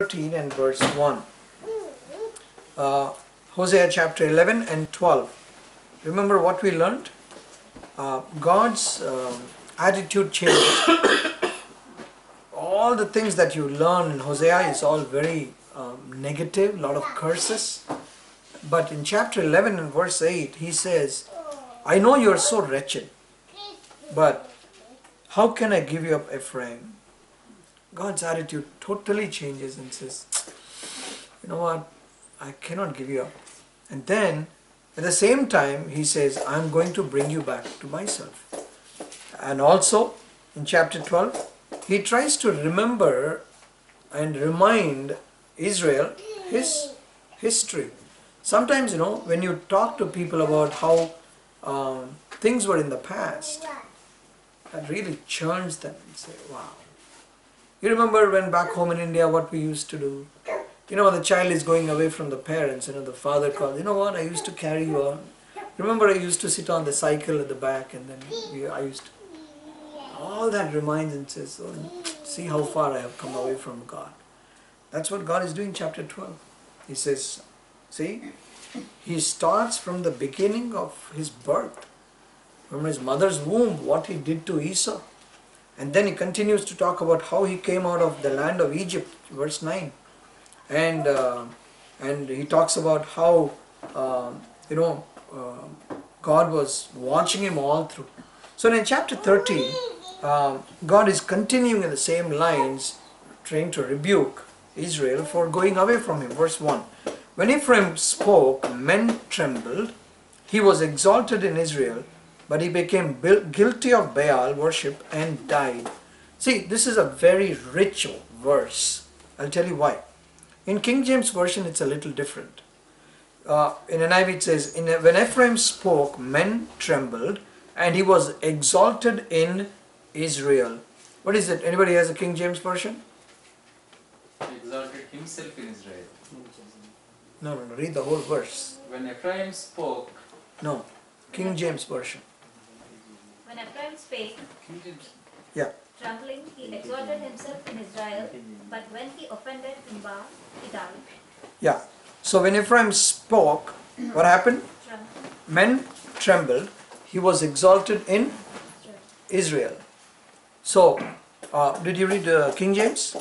13 and verse 1. Uh, Hosea chapter 11 and 12. Remember what we learned? Uh, God's um, attitude changed. all the things that you learn in Hosea is all very um, negative, a lot of curses. But in chapter 11 and verse 8, he says, I know you are so wretched, but how can I give you up Ephraim? God's attitude totally changes and says, You know what? I cannot give you up. And then at the same time, he says, I'm going to bring you back to myself. And also in chapter 12, he tries to remember and remind Israel his history. Sometimes, you know, when you talk to people about how um, things were in the past, that really churns them and say, wow. You remember when back home in India what we used to do? You know, when the child is going away from the parents, you know, the father calls, you know what, I used to carry you on. Remember I used to sit on the cycle at the back and then we, I used to. All that reminds and says, oh, see how far I have come away from God. That's what God is doing chapter 12. He says, see, he starts from the beginning of his birth, from his mother's womb, what he did to Esau. And then he continues to talk about how he came out of the land of Egypt, verse 9. And, uh, and he talks about how, uh, you know, uh, God was watching him all through. So in chapter 13, uh, God is continuing in the same lines, trying to rebuke Israel for going away from him. Verse 1. When Ephraim spoke, men trembled. He was exalted in Israel but he became guilty of Baal worship and died. See, this is a very rich verse. I'll tell you why. In King James Version, it's a little different. Uh, in NIV it says, in, When Ephraim spoke, men trembled, and he was exalted in Israel. What is it? Anybody has a King James Version? He exalted himself in Israel. No, no, no. Read the whole verse. When Ephraim spoke, No. King James Version. When Ephraim spake, Yeah. trembling, he exalted himself in Israel, but when he offended in Baal, he died. Yeah. So when Ephraim spoke, what happened? Men trembled. He was exalted in Israel. So, uh, did you read uh, King James?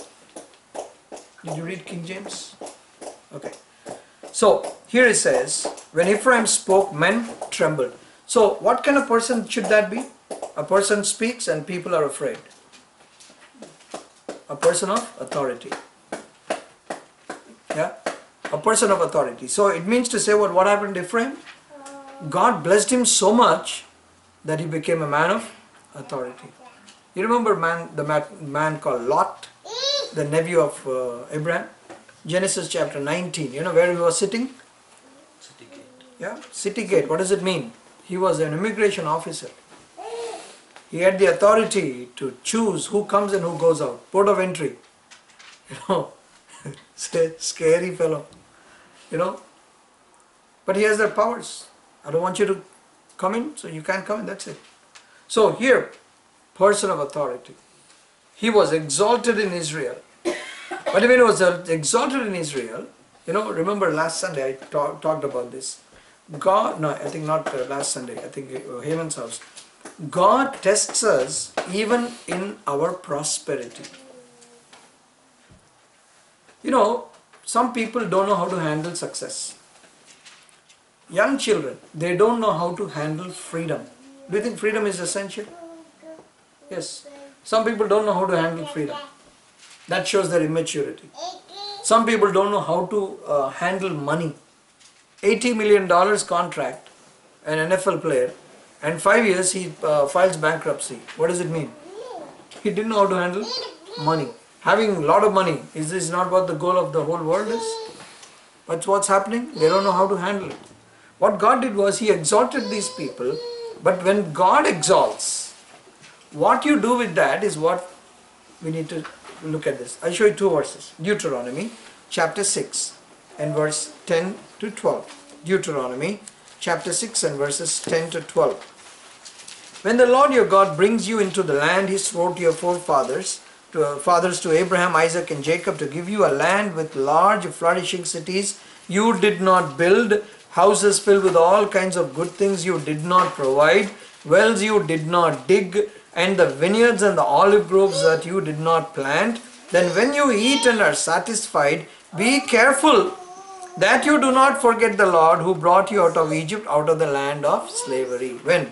Did you read King James? Okay. So, here it says, when Ephraim spoke, men trembled. So, what kind of person should that be? A person speaks and people are afraid. A person of authority. Yeah? A person of authority. So, it means to say what, what happened to Ephraim? God blessed him so much that he became a man of authority. You remember man, the man, man called Lot, the nephew of uh, Abraham? Genesis chapter 19. You know where he was sitting? City gate. Yeah, city gate. What does it mean? He was an immigration officer. He had the authority to choose who comes and who goes out. Port of entry. You know, scary fellow. You know. But he has the powers. I don't want you to come in, so you can't come in. That's it. So here, person of authority. He was exalted in Israel. But when he was exalted in Israel, you know, remember last Sunday I talk, talked about this. God, no, I think not uh, last Sunday, I think uh, Haman's house. God tests us even in our prosperity. You know, some people don't know how to handle success. Young children, they don't know how to handle freedom. Do you think freedom is essential? Yes. Some people don't know how to handle freedom. That shows their immaturity. Some people don't know how to uh, handle money. $80 million contract, an NFL player, and five years he uh, files bankruptcy. What does it mean? He didn't know how to handle money. Having a lot of money, is this not what the goal of the whole world is? That's what's happening. They don't know how to handle it. What God did was He exalted these people, but when God exalts, what you do with that is what we need to look at this. I'll show you two verses. Deuteronomy chapter 6 and verse 10 to 12. Deuteronomy chapter 6 and verses 10 to 12. When the Lord your God brings you into the land he swore to your forefathers to uh, fathers to Abraham, Isaac, and Jacob to give you a land with large, flourishing cities. You did not build houses filled with all kinds of good things. You did not provide wells. You did not dig, and the vineyards and the olive groves that you did not plant. Then, when you eat and are satisfied, be careful that you do not forget the Lord who brought you out of Egypt, out of the land of slavery. When?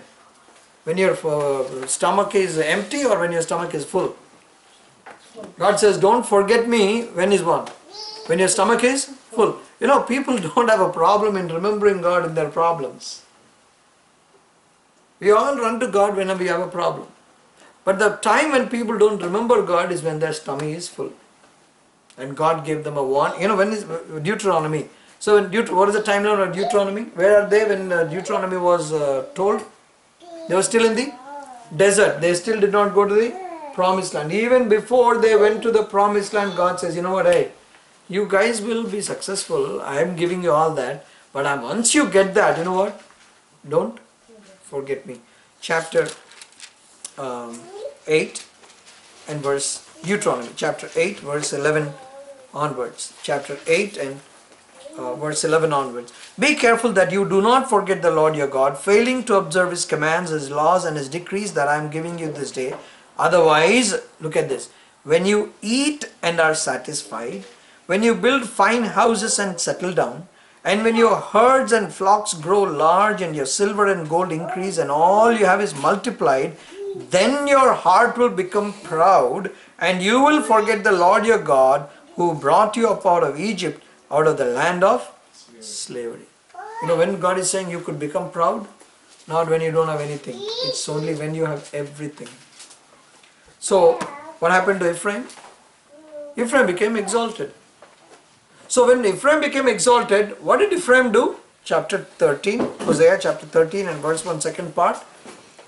When your uh, stomach is empty or when your stomach is full? God says, Don't forget me when is one. When your stomach is full. You know, people don't have a problem in remembering God in their problems. We all run to God whenever we have a problem. But the time when people don't remember God is when their stomach is full. And God gave them a warning. You know, when is Deuteronomy? So, in Deut- what is the timeline of Deuteronomy? Where are they when uh, Deuteronomy was uh, told? They were still in the desert. They still did not go to the promised land. Even before they went to the promised land, God says, you know what, hey, you guys will be successful. I am giving you all that. But um, once you get that, you know what? Don't forget me. Chapter um, 8 and verse Deuteronomy, chapter 8, verse 11 onwards. Chapter 8 and uh, verse 11 onwards. Be careful that you do not forget the Lord your God, failing to observe his commands, his laws, and his decrees that I am giving you this day. Otherwise, look at this. When you eat and are satisfied, when you build fine houses and settle down, and when your herds and flocks grow large, and your silver and gold increase, and all you have is multiplied, then your heart will become proud, and you will forget the Lord your God, who brought you up out of Egypt, out of the land of slavery. You know, when God is saying you could become proud, not when you don't have anything. It's only when you have everything. So, what happened to Ephraim? Ephraim became exalted. So, when Ephraim became exalted, what did Ephraim do? Chapter 13, Hosea chapter 13 and verse 1, second part.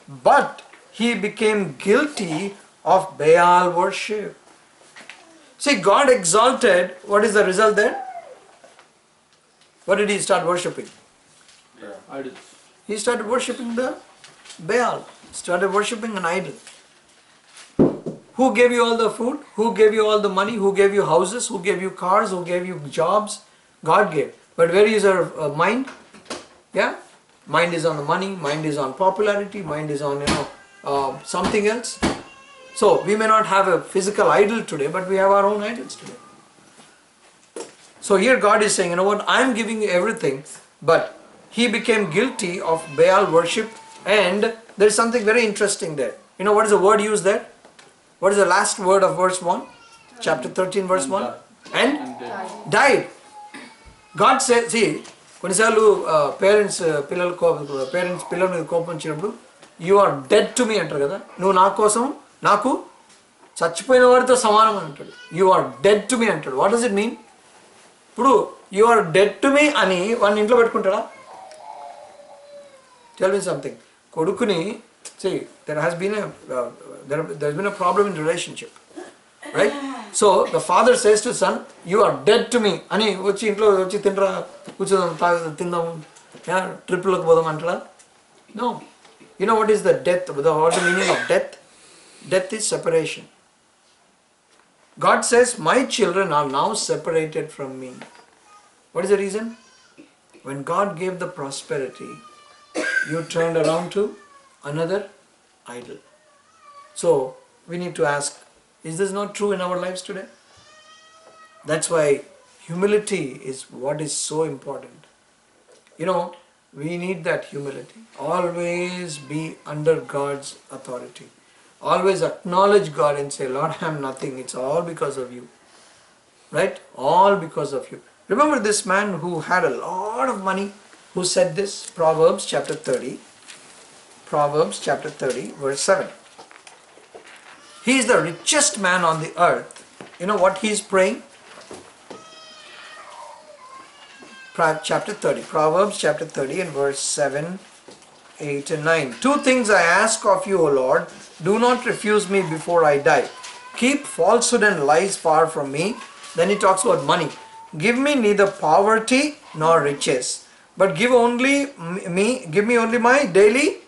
But he became guilty of Baal worship. See, God exalted, what is the result there? What did he start worshipping? Idols. He started worshipping the Baal, started worshipping an idol. Who gave you all the food? Who gave you all the money? Who gave you houses? Who gave you cars? Who gave you jobs? God gave. But where is our uh, mind? Yeah? Mind is on the money, mind is on popularity, mind is on, you know, uh, something else. So we may not have a physical idol today, but we have our own idols today. So here God is saying, you know what, I am giving you everything, but he became guilty of Baal worship, and there is something very interesting there. You know what is the word used there? What is the last word of verse 1? Chapter 13, verse 1? And And uh, died. God said, see, కొన్నిసార్లు parents పిల్లల కోపం parents పిల్లల మీద కోపం వచ్చినప్పుడు you are dead to me అంటారు కదా నువ్వు నా కోసం నాకు చచ్చిపోయిన వాడితో సమానం అని అంటాడు యు ఆర్ డెడ్ టు మీ అంటాడు వాట్ డస్ ఇట్ మీన్ ఇప్పుడు you are dead to me అని వాడిని ఇంట్లో పెట్టుకుంటాడా? టెల్ మీ సంథింగ్ కొడుకుని see there has been there there been a problem in relationship right so the father says to son you are dead to me అని వచ్చి ఇంట్లో వచ్చి తింటరా? కూర్చోదాం తాగు తిందాం ట్రిప్లోకి పోదాం అంటారా no you know what is the death what the meaning of death death is separation God says, My children are now separated from me. What is the reason? When God gave the prosperity, you turned around to another idol. So, we need to ask is this not true in our lives today? That's why humility is what is so important. You know, we need that humility. Always be under God's authority. Always acknowledge God and say, Lord, I am nothing. It's all because of you. Right? All because of you. Remember this man who had a lot of money who said this? Proverbs chapter 30. Proverbs chapter 30, verse 7. He is the richest man on the earth. You know what he is praying? Chapter 30. Proverbs chapter 30 and verse 7, 8 and 9. Two things I ask of you, O Lord. Do not refuse me before I die. Keep falsehood and lies far from me. Then he talks about money. Give me neither poverty nor riches, but give only me, give me only my daily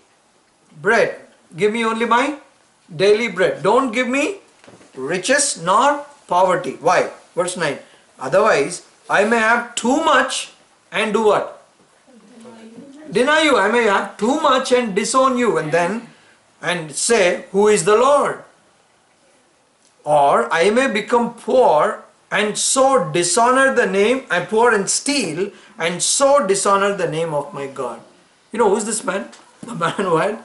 bread. Give me only my daily bread. Don't give me riches nor poverty. Why? Verse 9. Otherwise, I may have too much and do what? Deny you. I may have too much and disown you. And then, and say, Who is the Lord? Or I may become poor and so dishonor the name, and poor and steal, and so dishonor the name of my God. You know who's this man? The man who had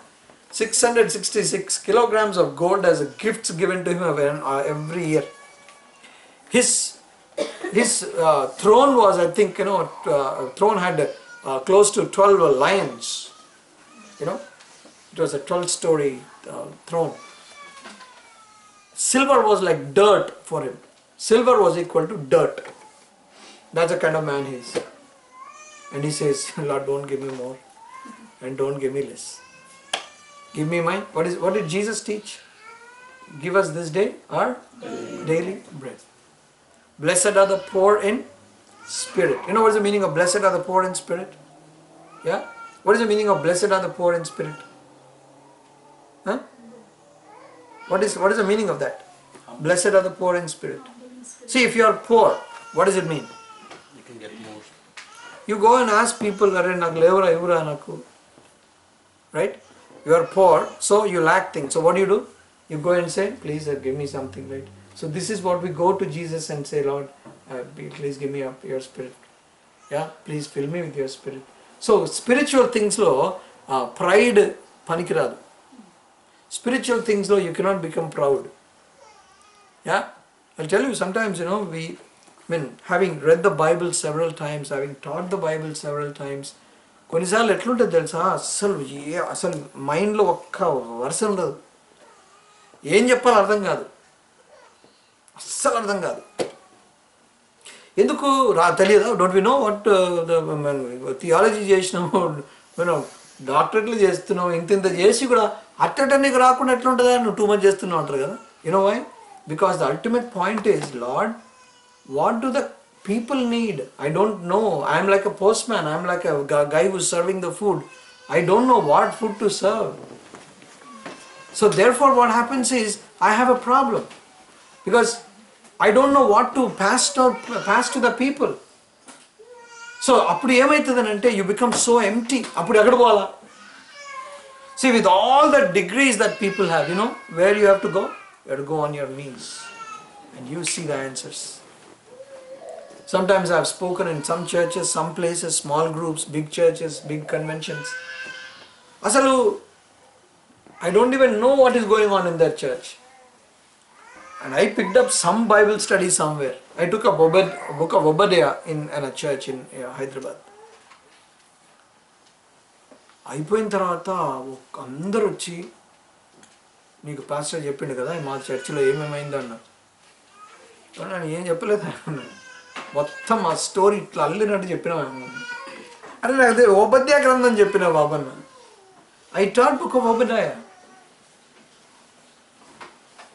666 kilograms of gold as a gifts given to him every- uh, every year. His his uh, throne was, I think, you know, uh, throne had uh, close to 12 lions. You know, it was a 12 story uh, throne. Silver was like dirt for him. Silver was equal to dirt. That's the kind of man he is. And he says, Lord, don't give me more and don't give me less. Give me my what is what did Jesus teach? Give us this day our daily bread. Blessed are the poor in spirit. You know what is the meaning of blessed are the poor in spirit? Yeah? What is the meaning of blessed are the poor in spirit? Huh? What is what is the meaning of that? Blessed are the poor in spirit. See, if you are poor, what does it mean? You can get more. You go and ask people, right? You are poor, so you lack things. So what do you do? You go and say, please uh, give me something, right? So this is what we go to Jesus and say, Lord, uh, please give me your spirit. Yeah, please fill me with your spirit. So spiritual things lo uh, pride panikiradu. Spiritual things though you cannot become proud. Yeah, i'll tell you sometimes you know we i mean having read the bible several times having taught the bible several times కొన్నిసార్లు ఎట్లుంటుంది తెలుసా? అస్సలు ఏ అసలు మైండ్లో ఒక్క వరుస ఉండదు. ఏం చెప్పాలో అర్థం కాదు. అస్సలు అర్థం కాదు. ఎందుకు? రా తెలియదా? Don't we know what theology చేసినాము మనం డాక్టరేట్లు చేస్తున్నాం ఇంత ఇంత చేసి కూడా అట్టటన్నీ రాకుండా ఎట్లుంటుందా నువ్వు టూ మచ్ చేస్తున్నావు అంటారు కదా. You know why because the ultimate point is lord what do the people need I don't know I'm like a post man I'm like a guy who serving the food I don't know what food to serve So therefore what happens is I have a problem because I don't know what to pass to, pass to the people. So అప్పుడు ఏమవుతుంది అంటే you become so empty అప్పుడు ఎక్కడ పోవాలా see with all the degrees that people have you know where you have to go you to go on your means and you see the answers Sometimes I've spoken in some churches, some places, small groups, big churches, big conventions. అసలు I don't even know what is going on in that church. And I picked up some Bible study somewhere. I took a, Obed, a book of Obadiah in, in a church in uh, Hyderabad. అయిపోయిన తర్వాత ఒక అందరూ వచ్చి నీకు pastor చెప్పిండు కదా మా చర్చిలో ఏమేమైంది అన్నా నేను ఏం చెప్పలేదు మొత్తం ఆ స్టోరీ ఇట్లా అల్లినట్టు చెప్పినా అరే నాకు అదే ఓపధ్యాయ గ్రంథం చెప్పిన Babanna I taught book of Upadhyaya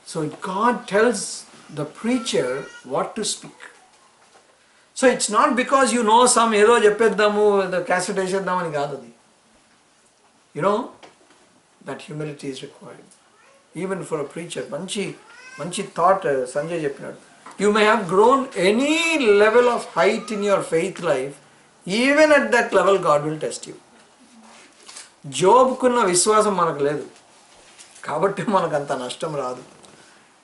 so God tells the preacher what to speak so it's not because you know some ఏదో చెప్పేద్దాము క్యాసెట్ వేసేద్దామని కాదు అది. You know that humility is required even for a preacher మంచి మంచి thought uh, Sanjay చెప్పినాడు. You may have grown any level of height in your faith life even at that level God will test you జోబుకున్న విశ్వాసం మనకు లేదు. కాబట్టి మనకు అంత నష్టం రాదు.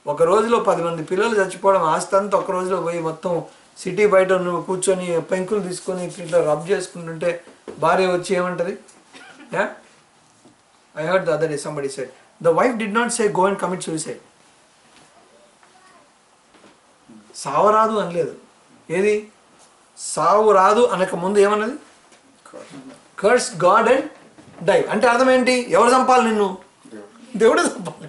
ఒక రోజులో పది మంది పిల్లలు చచ్చిపోవడం ఆస్తి అంతా ఒక రోజులో పోయి మొత్తం సిటీ బయట నువ్వు కూర్చొని పెంకులు తీసుకొని ఇట్లా రబ్ చేసుకుంటుంటే భార్య వచ్చి ఏమంటుంది? I heard the other day somebody the wife did not say go and commit suicide సావు రాదు అనలేదు. ఏది? సావు రాదు అనక ముందు ఏమన్నది? కర్స్ గాడ్ అండ్ డై అంటే అర్థం ఏంటి ఎవరు చంపాలి నిన్ను? దేవుడే చంపాలి.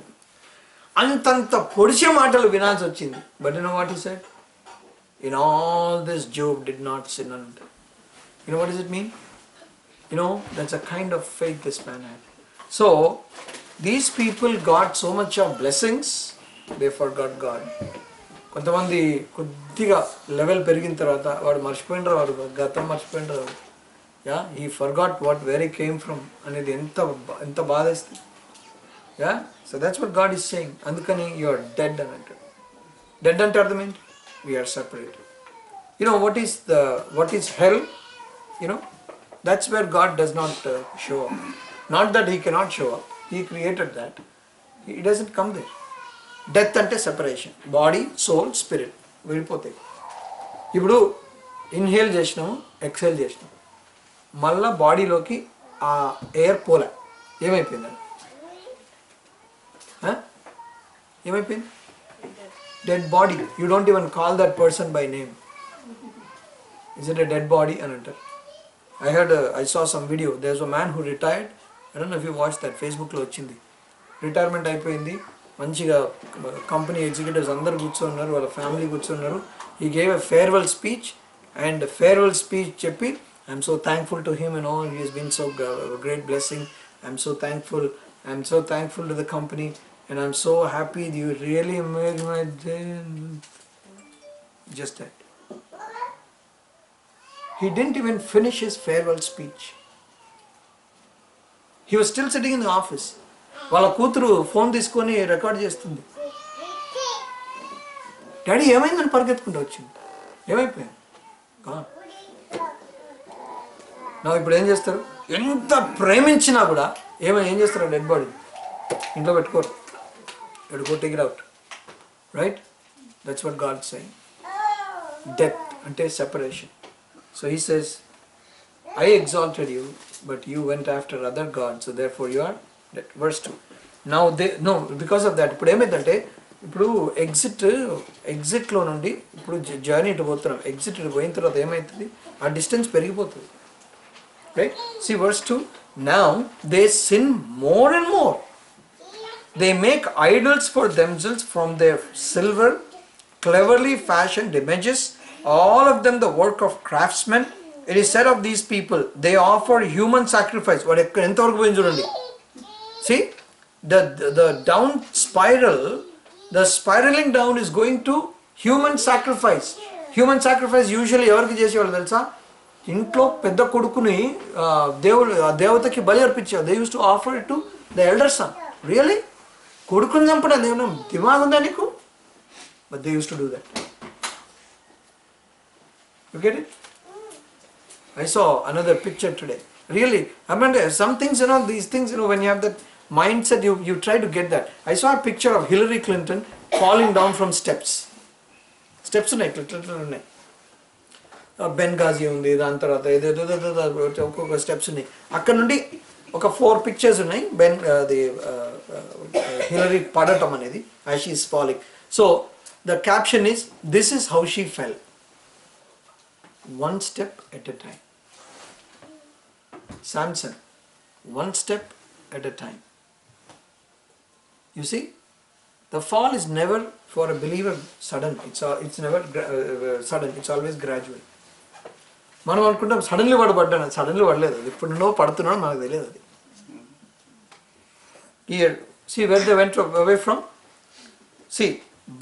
అంతంత పొడిచే మాటలు వినాల్సి వచ్చింది. But no what is said in all this Job did not sin అని you know what is it mean you know that's a kind of faith this man had so these people got so much of blessings they forgot God కొంతమంది కొద్దిగా level పెరిగిన తర్వాత వాడు మర్చిపోయినరా వాడు గతం మర్చిపోయినరా వాడు yeah ఈ forgot what very came from అనేది ఎంత బా- ఎంత బాధేస్తుంది yeah so that's what God is saying అందుకని యు ఆర్ డెడ్ అని అంటాడు డెడ్ అంటే అర్థం ఏంటి we are separated you know what is the what is hell you know that's where god does not uh, show up not that he he created that he doesn't come there death అంటే separation body soul spirit వెళ్ళిపోతాయి ఇప్పుడు inhale చేసినాము XL చేసినాము. మళ్ళా బాడీలోకి ఆ air పోలే. ఏమైపోయిందండి ఏమైపోయింది? Dead body you don't even call that person by name is it a dead body అని అంటారు. I heard I saw some video there is a man who retired i don't know if you watched వచ్చింది. Retirement అయిపోయింది. మంచిగా company executives అందరు కూర్చున్నారు వాళ్ళ family కూర్చున్నారు. He gave a farewell speech and farewell speech చెప్పి I'm so thankful to him and all he's been so great blessing I'm so thankful I'm so thankful to the company and I'm so happy you really make my day just that He didn't even finish his farewell speech. He was still sitting in the office వాళ్ళ కూతురు phone తీసుకొని record చేస్తుంది. Daddy ఏమైందని పరిగెత్తుకుంటూ వచ్చింది? ఏమైపోయింది? నాకు నా ఇప్పుడు ఏం చేస్తారు? ఎంత ప్రేమించినా కూడా ఏమై ఏం చేస్తారు? డెడ్ బాడీ ఇంట్లో పెట్టుకోరు. ఎడుకో take out right that's what God said death అంటే separation so he says, I exalted you, but you went after other gods, so therefore you are dead. Verse 2. Now they, no, because of that, ఇప్పుడు ఏమైందంటే ఇప్పుడు exit ఎగ్జిట్లో నుండి ఇప్పుడు journey ఇటు పోతున్నాం exit ఇటు పోయిన తర్వాత ఏమవుతుంది ఆ డిస్టెన్స్ పెరిగిపోతుంది right see verse two now they sin more and more They make idols for themselves from their silver, cleverly fashioned images, all of them the work of craftsmen. it is said of these people they offer human sacrifice వాడు ఎక్కడ ఎంతవరకు పోయింది చూడండి. See the the down spiral the spiraling down is going to human sacrifice human sacrifice usually ఎవరికి చేసేవాళ్ళు తెలుసా? ఇంట్లో పెద్ద కొడుకుని దేవుడు దేవతకి బలి అర్పించారు they used to offer to the elder son really కొడుకుని చంపడం దేవుడు దిమాగ్ ఉందా నీకు? But they used to do that okay I saw another picture today. Really, I mean, some things, you know, these things, you know, when you have that mindset, you, you try to get that. I saw a picture of Hillary Clinton falling down from steps. Steps ఉన్నాయి ఇట్లా ఇట్లా ఉన్నాయి బెన్గాజీ ఉంది దాని తర్వాత ఒక్కొక్క steps ఉన్నాయి అక్కడ నుండి ఒక ఫోర్ పిక్చర్స్ ఉన్నాయి బెన్ అది హిలరీ పడటం అనేది I she's falling so the caption is this is how she fell one step at a time. Samson, one step at a time. You see, the fall is never for a believer sudden. It's it's never uh, sudden. It's always gradual. మనం అనుకుంటాం suddenly వాడు పడ్డాను suddenly పడలేదు అది ఇప్పుడు no పడుతున్నాడు నాకు తెలియదు అది here see where they went away from the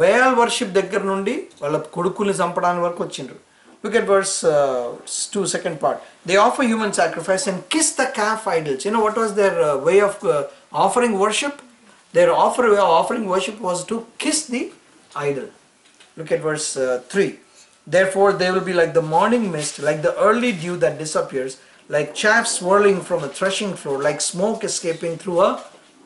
Baal worship దగ్గర నుండి వాళ్ళ కొడుకుల్ని చంపడానికి వరకు వచ్చిండ్రు Look at verse uh, 2, second part. They offer human sacrifice and kiss the calf idols. You know what was their uh, way of uh, offering worship? Their offer, way of offering worship was to kiss the idol. Look at verse uh, 3. Therefore, they will be like the morning mist, like the early dew that disappears, like chaff swirling from a threshing floor, like smoke escaping through a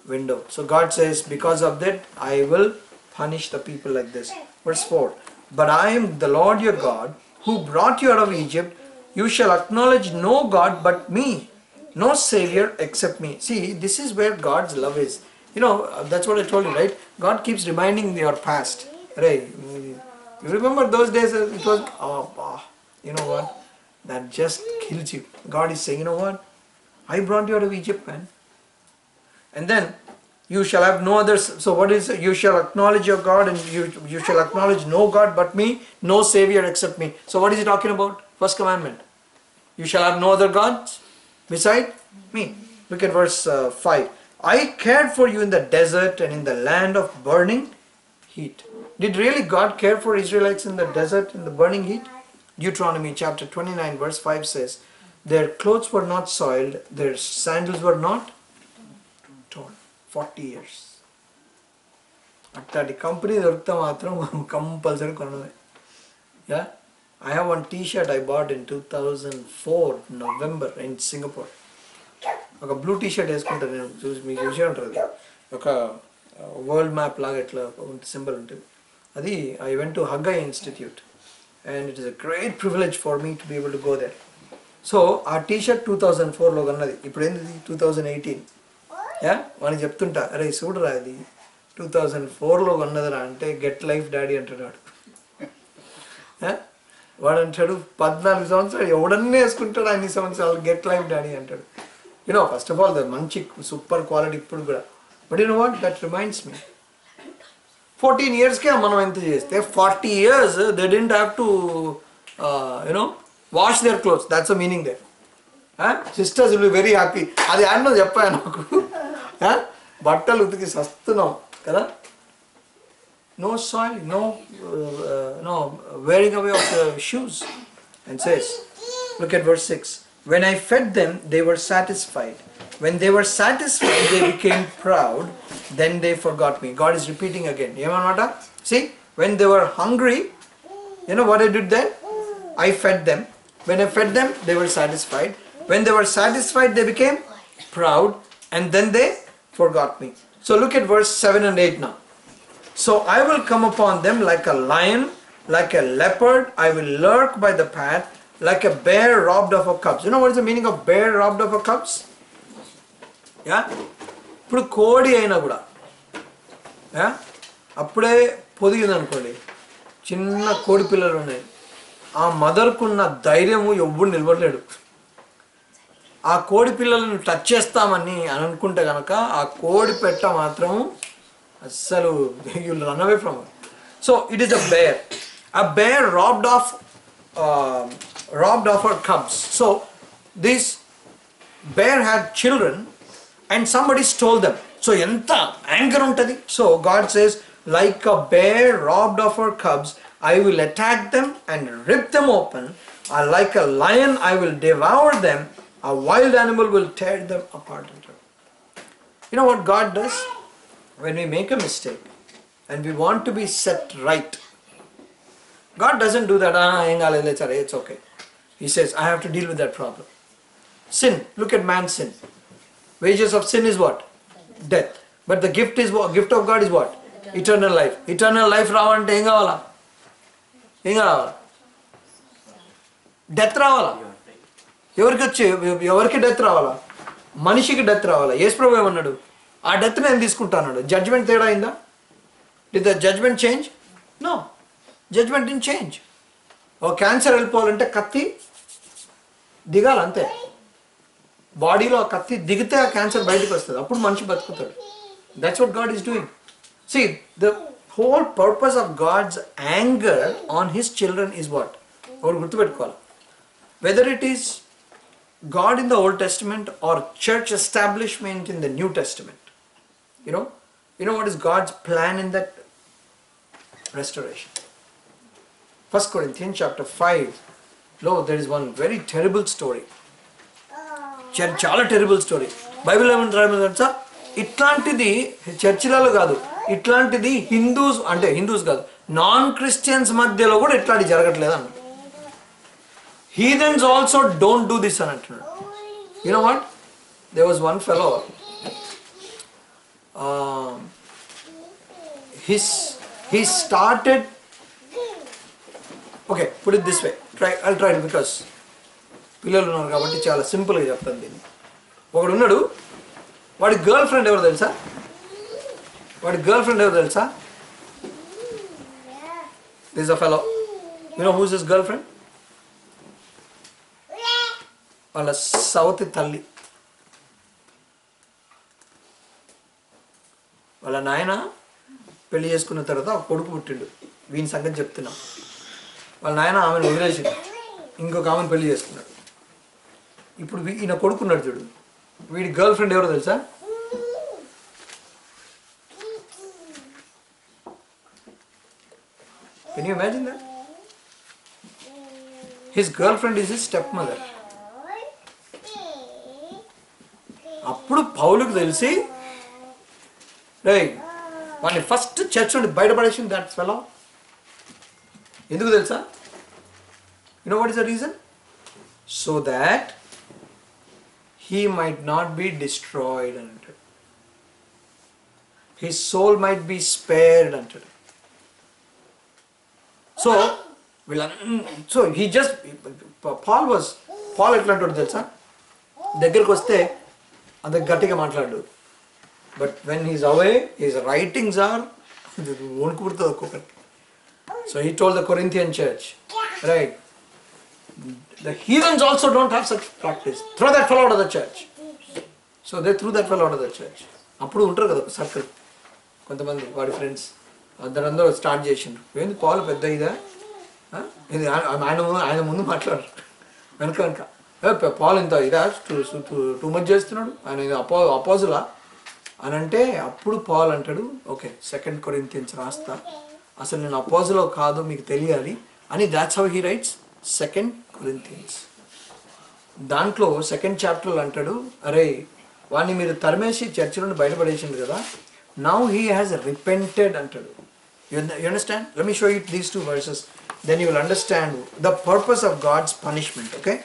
window. So God says, because of that, I will punish the people like this. Verse 4 But I am the Lord your God who brought you out of Egypt. You shall acknowledge no God but me, no Savior except me. See, this is where God's love is. You know, uh, that's what I told you, right? God keeps reminding your past. Right? You remember those days? uh, It was, oh, ah, you know what? That just kills you. God is saying, you know what? I brought you out of Egypt, man. And then you shall have no other so what is you shall acknowledge your god and you you shall acknowledge no god but me no savior except me. So what is he talking about? First commandment. You shall have no other gods beside me. Look at verse uh, 5 i cared for you in the desert and in the land of burning heat. Did really god care for israelites in the desert in the burning heat? Deuteronomy chapter 29 verse 5 says their clothes were not soiled their sandals were not forty years. అట్లాంటి company దొరికితే మాత్రం compulsory కొనమే yeah? I have one T shirt I bought in two thousand four November in Singapore ఒక blue T shirt వేసుకుంటాను నేను. చూసి మీకు చూసే ఉంటుంది అది. ఒక uh, వరల్డ్ మ్యాప్ లాగా ఇట్లా సింబల్ ఉంటుంది. అది I went to Haggai institute and it is a great privilege for me to be able to go there so ఆ టీ షర్ట్ టూ థౌజండ్ ఫోర్లో కన్నది. ఇప్పుడు ఏంది టూ థౌజండ్ ఎయిటీన్ యా? వాడిని చెప్తుంటా అరే చూడరా అది టూ థౌజండ్ ఫోర్లో కొన్నదిరా అంటే గెట్ లైఫ్ డాడీ అంటున్నాడు. వాడు అంటాడు పద్నాలుగు సంవత్సరాలు ఎవడన్నీ వేసుకుంటాడు అన్ని సంవత్సరాలు గెట్ లైఫ్ డాడీ అంటాడు. You know first of all the మంచి సూపర్ క్వాలిటీ ఇప్పుడు కూడా. But you know what that reminds me fourteen ఇయర్స్కే మనం ఎంత చేస్తే forty years they didn't have to you know wash their clothes that's a meaning their sisters will be very happy అది ఆడనో చెప్పాను నాకు. బట్టలు ఉతికి సస్తున్నాం కదా no soil, no, uh, uh, no wearing away of the shoes. And says, look at verse 6. When I fed them, they were satisfied. When they were satisfied, they became proud. Then they forgot me. God is repeating again. Yemanmata? See, when they were hungry, you know what I did then? I fed them. When I fed them, they were satisfied. When they were satisfied, they became proud. And then they forgot me. So look at verse 7 and 8 now. So I will come upon them like a lion, like a leopard. I will lurk by the path, like a bear robbed of a cubs. You know what is the meaning of bear robbed of a cubs? Yeah ఇప్పుడు కోడి అయినా కూడా yeah అప్పుడే పొదిగింది అనుకోండి చిన్న కోడి పిల్లలు ఉన్నాయి ఆ మదర్కున్న ధైర్యము ఎవ్వడు నిలబడలేడు ఆ కోడి పిల్లలను టచ్ చేస్తామని అని అనుకుంటే కనుక ఆ కోడి పెట్ట మాత్రం అస్సలు you'll run away from so it is a bear a bear robbed of robbed of our cubs so this bear had children and somebody stole them so ఎంత యాంకర్ ఉంటుంది. So God says like a bear robbed of our cubs I will attack them and rip them open like a lion I will devour them a wild animal will tear them apart. You know what God does? When we make a mistake and we want to be set right, God doesn't do that, ah, ఏం కాలేదు, it's alright, it's okay. He says, I have to deal with that problem. Sin, look at man's sin. Wages of sin is what? Death. But the gift is what? Gift of God is what? Eternal life. Eternal life రావాలంటే ఏం కావాలా ఏం కావాలా death రావాలా ఎవరికి వచ్చి ఎవరికి death రావాలా? మనిషికి డెత్ రావాలా? యేసు ప్రభు ఏమన్నాడు? ఆ డెత్ నేను తీసుకుంటాను జడ్జ్మెంట్ తేడా అయిందా? Did the judgment change no judgment in change oh cancer వెళ్ళిపోవాలంటే కత్తి దిగాలి అంతే. బాడీలో ఆ కత్తి దిగితే ఆ క్యాన్సర్ బయటకు వస్తుంది. అప్పుడు మనిషి బతుకుతాడు. That's what God is doing see the whole purpose of God's anger on his children is what ఒకటి గుర్తుపెట్టుకోవాలి. Whether it is God in the Old Testament or church establishment in the New Testament. You know, you know what is God's plan in that restoration. 1 Corinthians chapter 5. Lo, there is one very terrible story. చాలా terrible story Bible ఏమంటారు తెలుసా ఇట్లాంటిది చర్చిలలో కాదు ఇట్లాంటిది Hindus అంటే Hindus కాదు non Christians మధ్యలో కూడా ఇట్లాంటివి జరగట్లేదు అన్న heathens also don't do this అని అంటున్నాడు. You know what they was one fellow his he started okay ఇప్పుడు this way try I try because పిల్లలు ఉన్నారు కాబట్టి చాలా సింపుల్గా చెప్తాను దీన్ని. ఒకడు ఉన్నాడు వాడి గర్ల్ ఫ్రెండ్ ఎవరు తెలుసా? వాడి గర్ల్ ఫ్రెండ్ ఎవరు తెలుసా? This a fellow you know whose is girlfriend వాళ్ళ సవతి తల్లి. వాళ్ళ నాయన పెళ్ళి చేసుకున్న తర్వాత ఒక కొడుకు పుట్టిండు. వీని సంగతి చెప్తున్నాం. వాళ్ళ నాయన ఆమెను వదిలేసిండు. ఇంకొక ఆమెను పెళ్ళి చేసుకున్నాడు. ఇప్పుడు ఈయన కొడుకున్నాడు చూడు. వీడి గర్ల్ ఫ్రెండ్ ఎవరో తెలుసా? Can you imagine that his girlfriend is his stepmother అప్పుడు పౌలుకు తెలిసి రేయ్ వాడిని ఫస్ట్ చర్చ్ నుండి బయటపడేసింది దట్ ఫెలో ఎందుకు తెలుసా? You know what is the reason so that he might not be destroyed అని అంటాడు. He soul might be spared అంటాడు. సో వీళ్ళ so he just Paul was Paul ఎట్లా అంటాడు తెలుసా? దగ్గరికి వస్తే అంత గట్టిగా మాట్లాడు. But when he's away his writings are వణుకుపుడుతుంది ఒక్కొక్కటి. So he told the Corinthian church right the heathens also don't have such practice throw that fellow out of the church so they threw that fellow out of the church అప్పుడు ఉంటారు కదా ఒక circle కొంతమంది వాడి friends అందరందరూ start చేసిండ్రు. ఏంది పాలు పెద్ద ఇదా? ఇది ఆయన ఆయన ముందు ఆయన ముందు మాట్లాడరు. వెనక వెనక. పాలు ఇంత ఇదా? టూ టూ మచ్ చేస్తున్నాడు. ఆయన ఇది అపో అపోజులా? అని అంటే అప్పుడు పాల్ అంటాడు ఓకే సెకండ్ కొరింతియన్స్ రాస్తా. అసలు నేను అపోజులో కాదు మీకు తెలియాలి. అని that's how he writes second Corinthians దాంట్లో సెకండ్ చాప్టర్లో అంటాడు అరే వాడిని మీరు తరిమేసి చర్చ నుండి బయటపడేసిండు కదా నౌ హీ హ్యాస్ రిపెంటెడ్ అంటాడు. You understand let me show it these two verses then you will understand the purpose of God's punishment okay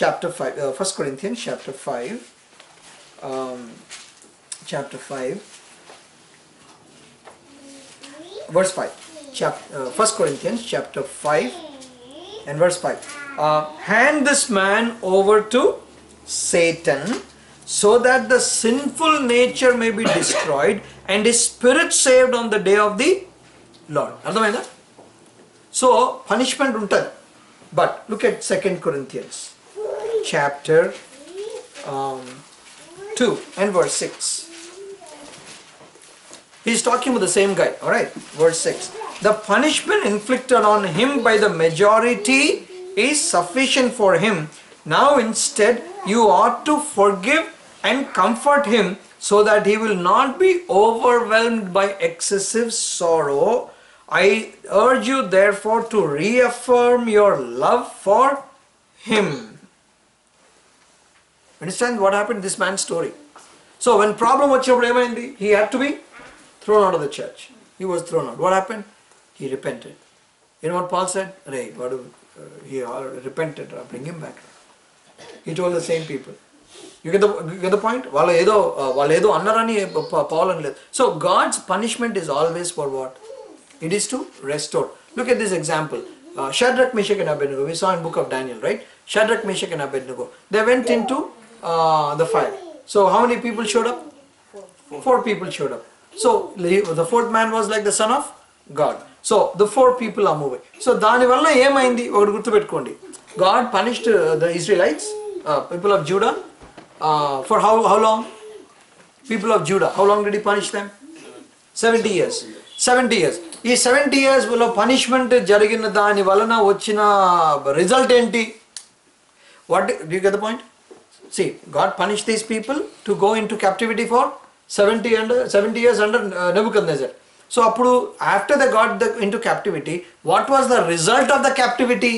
chapter five first Corinthians chapter five chapter five verse 5 chapter uh, first corinthians chapter 5 and verse 5 uh, hand this man over to satan so that the sinful nature may be destroyed and his spirit saved on the day of the lord అర్థమైందా so punishment ఉంటుంది but look at 2 Corinthians chapter um, 2 and verse 6. He's talking about the same guy. Alright, verse 6. The punishment inflicted on him by the majority is sufficient for him. Now instead, you ought to forgive and comfort him so that he will not be overwhelmed by excessive sorrow I urge you therefore to reaffirm your love for him. Understand what happened in this man's story? So when problem was Premandi, he had to be thrown out of the church. He was thrown out. What happened? He repented. You know what Paul said? Ray, God, he repented. Bring him back. He told the same people. You get the, you get the point? Paul So God's punishment is always for what? Is always for what it is to restore look at this example Shadrach మిషక్ and అబెడ్నగో we saw in book of Daniel right Shadrach మిషక్ and అబెడ్నగో they went in to the fire so how many people showed up four people showed up. So the fourth man was like the son of God. So the four people are moving. So దానివల్ల ఏమైంది ఒకటి గుర్తుపెట్టుకోండి God punished uh, the Israelites, uh, people of Judah, uh, for how, how long? People of Judah, how long did he punish them? 70 years. 70 years. ఈ seventy ఇయర్స్లో punishment జరిగిన దాని వలన వచ్చిన రిజల్ట్ ఏంటి? What you get the point see God punish these people to go into captivity for seventy under seventy years under Nebuchadnezzar so అప్పుడు after the God the into captivity what was the result of the captivity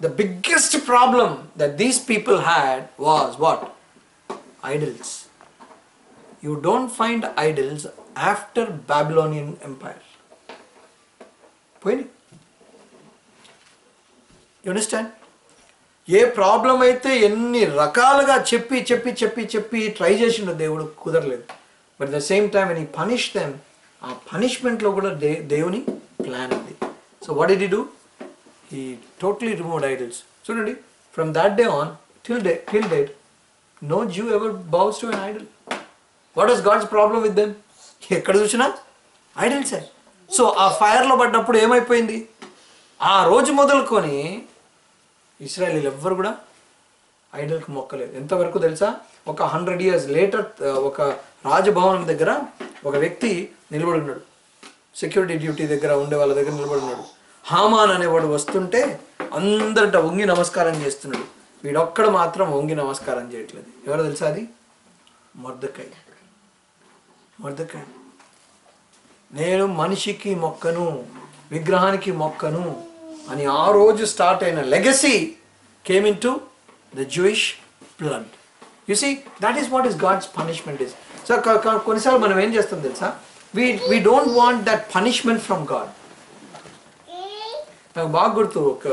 the biggest problem the these people had was what idols you don't find idols after Babylonian empire పోయింది యూనిస్టాండ్ ఏ problem అయితే ఎన్ని రకాలుగా చెప్పి చెప్పి చెప్పి చెప్పి try చేసిండో దేవుడు కుదరలేదు. But the same time he punish them ఆ పనిష్మెంట్లో కూడా దే దేవుని ప్లాన్ ఉంది. So what he'd do he totally removed idols చూడండి from that day on till day till date no Jew ever bows to an idol what is God's problem with them ఎక్కడ చూసినా ఐడల్సే so ఆ ఫైర్లో పడ్డప్పుడు ఏమైపోయింది? ఆ రోజు మొదలుకొని ఇస్రాయలీలు ఎవ్వరు కూడా ఐడల్కి మొక్కలేదు. ఎంతవరకు తెలుసా? ఒక హండ్రెడ్ ఇయర్స్ లేటర్ ఒక రాజభవనం దగ్గర ఒక వ్యక్తి నిలబడున్నాడు సెక్యూరిటీ డ్యూటీ దగ్గర ఉండే వాళ్ళ దగ్గర నిలబడున్నాడు హామాన్ అనేవాడు వస్తుంటే అందరిట వంగి నమస్కారం చేస్తున్నాడు. వీడొక్కడ మాత్రం వంగి నమస్కారం చేయట్లేదు. ఎవరు తెలుసా అది? మొర్దకాయ మొర్దకాయ నేను మనిషికి మొక్కను విగ్రహానికి మొక్కను అని ఆ రోజు స్టార్ట్ అయిన legacy came into the Jewish blood you see that is what is God's punishment is so కొన్నిసార్లు మనం ఏం చేస్తాం తెలుసా? We we don't want that punishment from God నాకు బాగా గుర్తు ఒక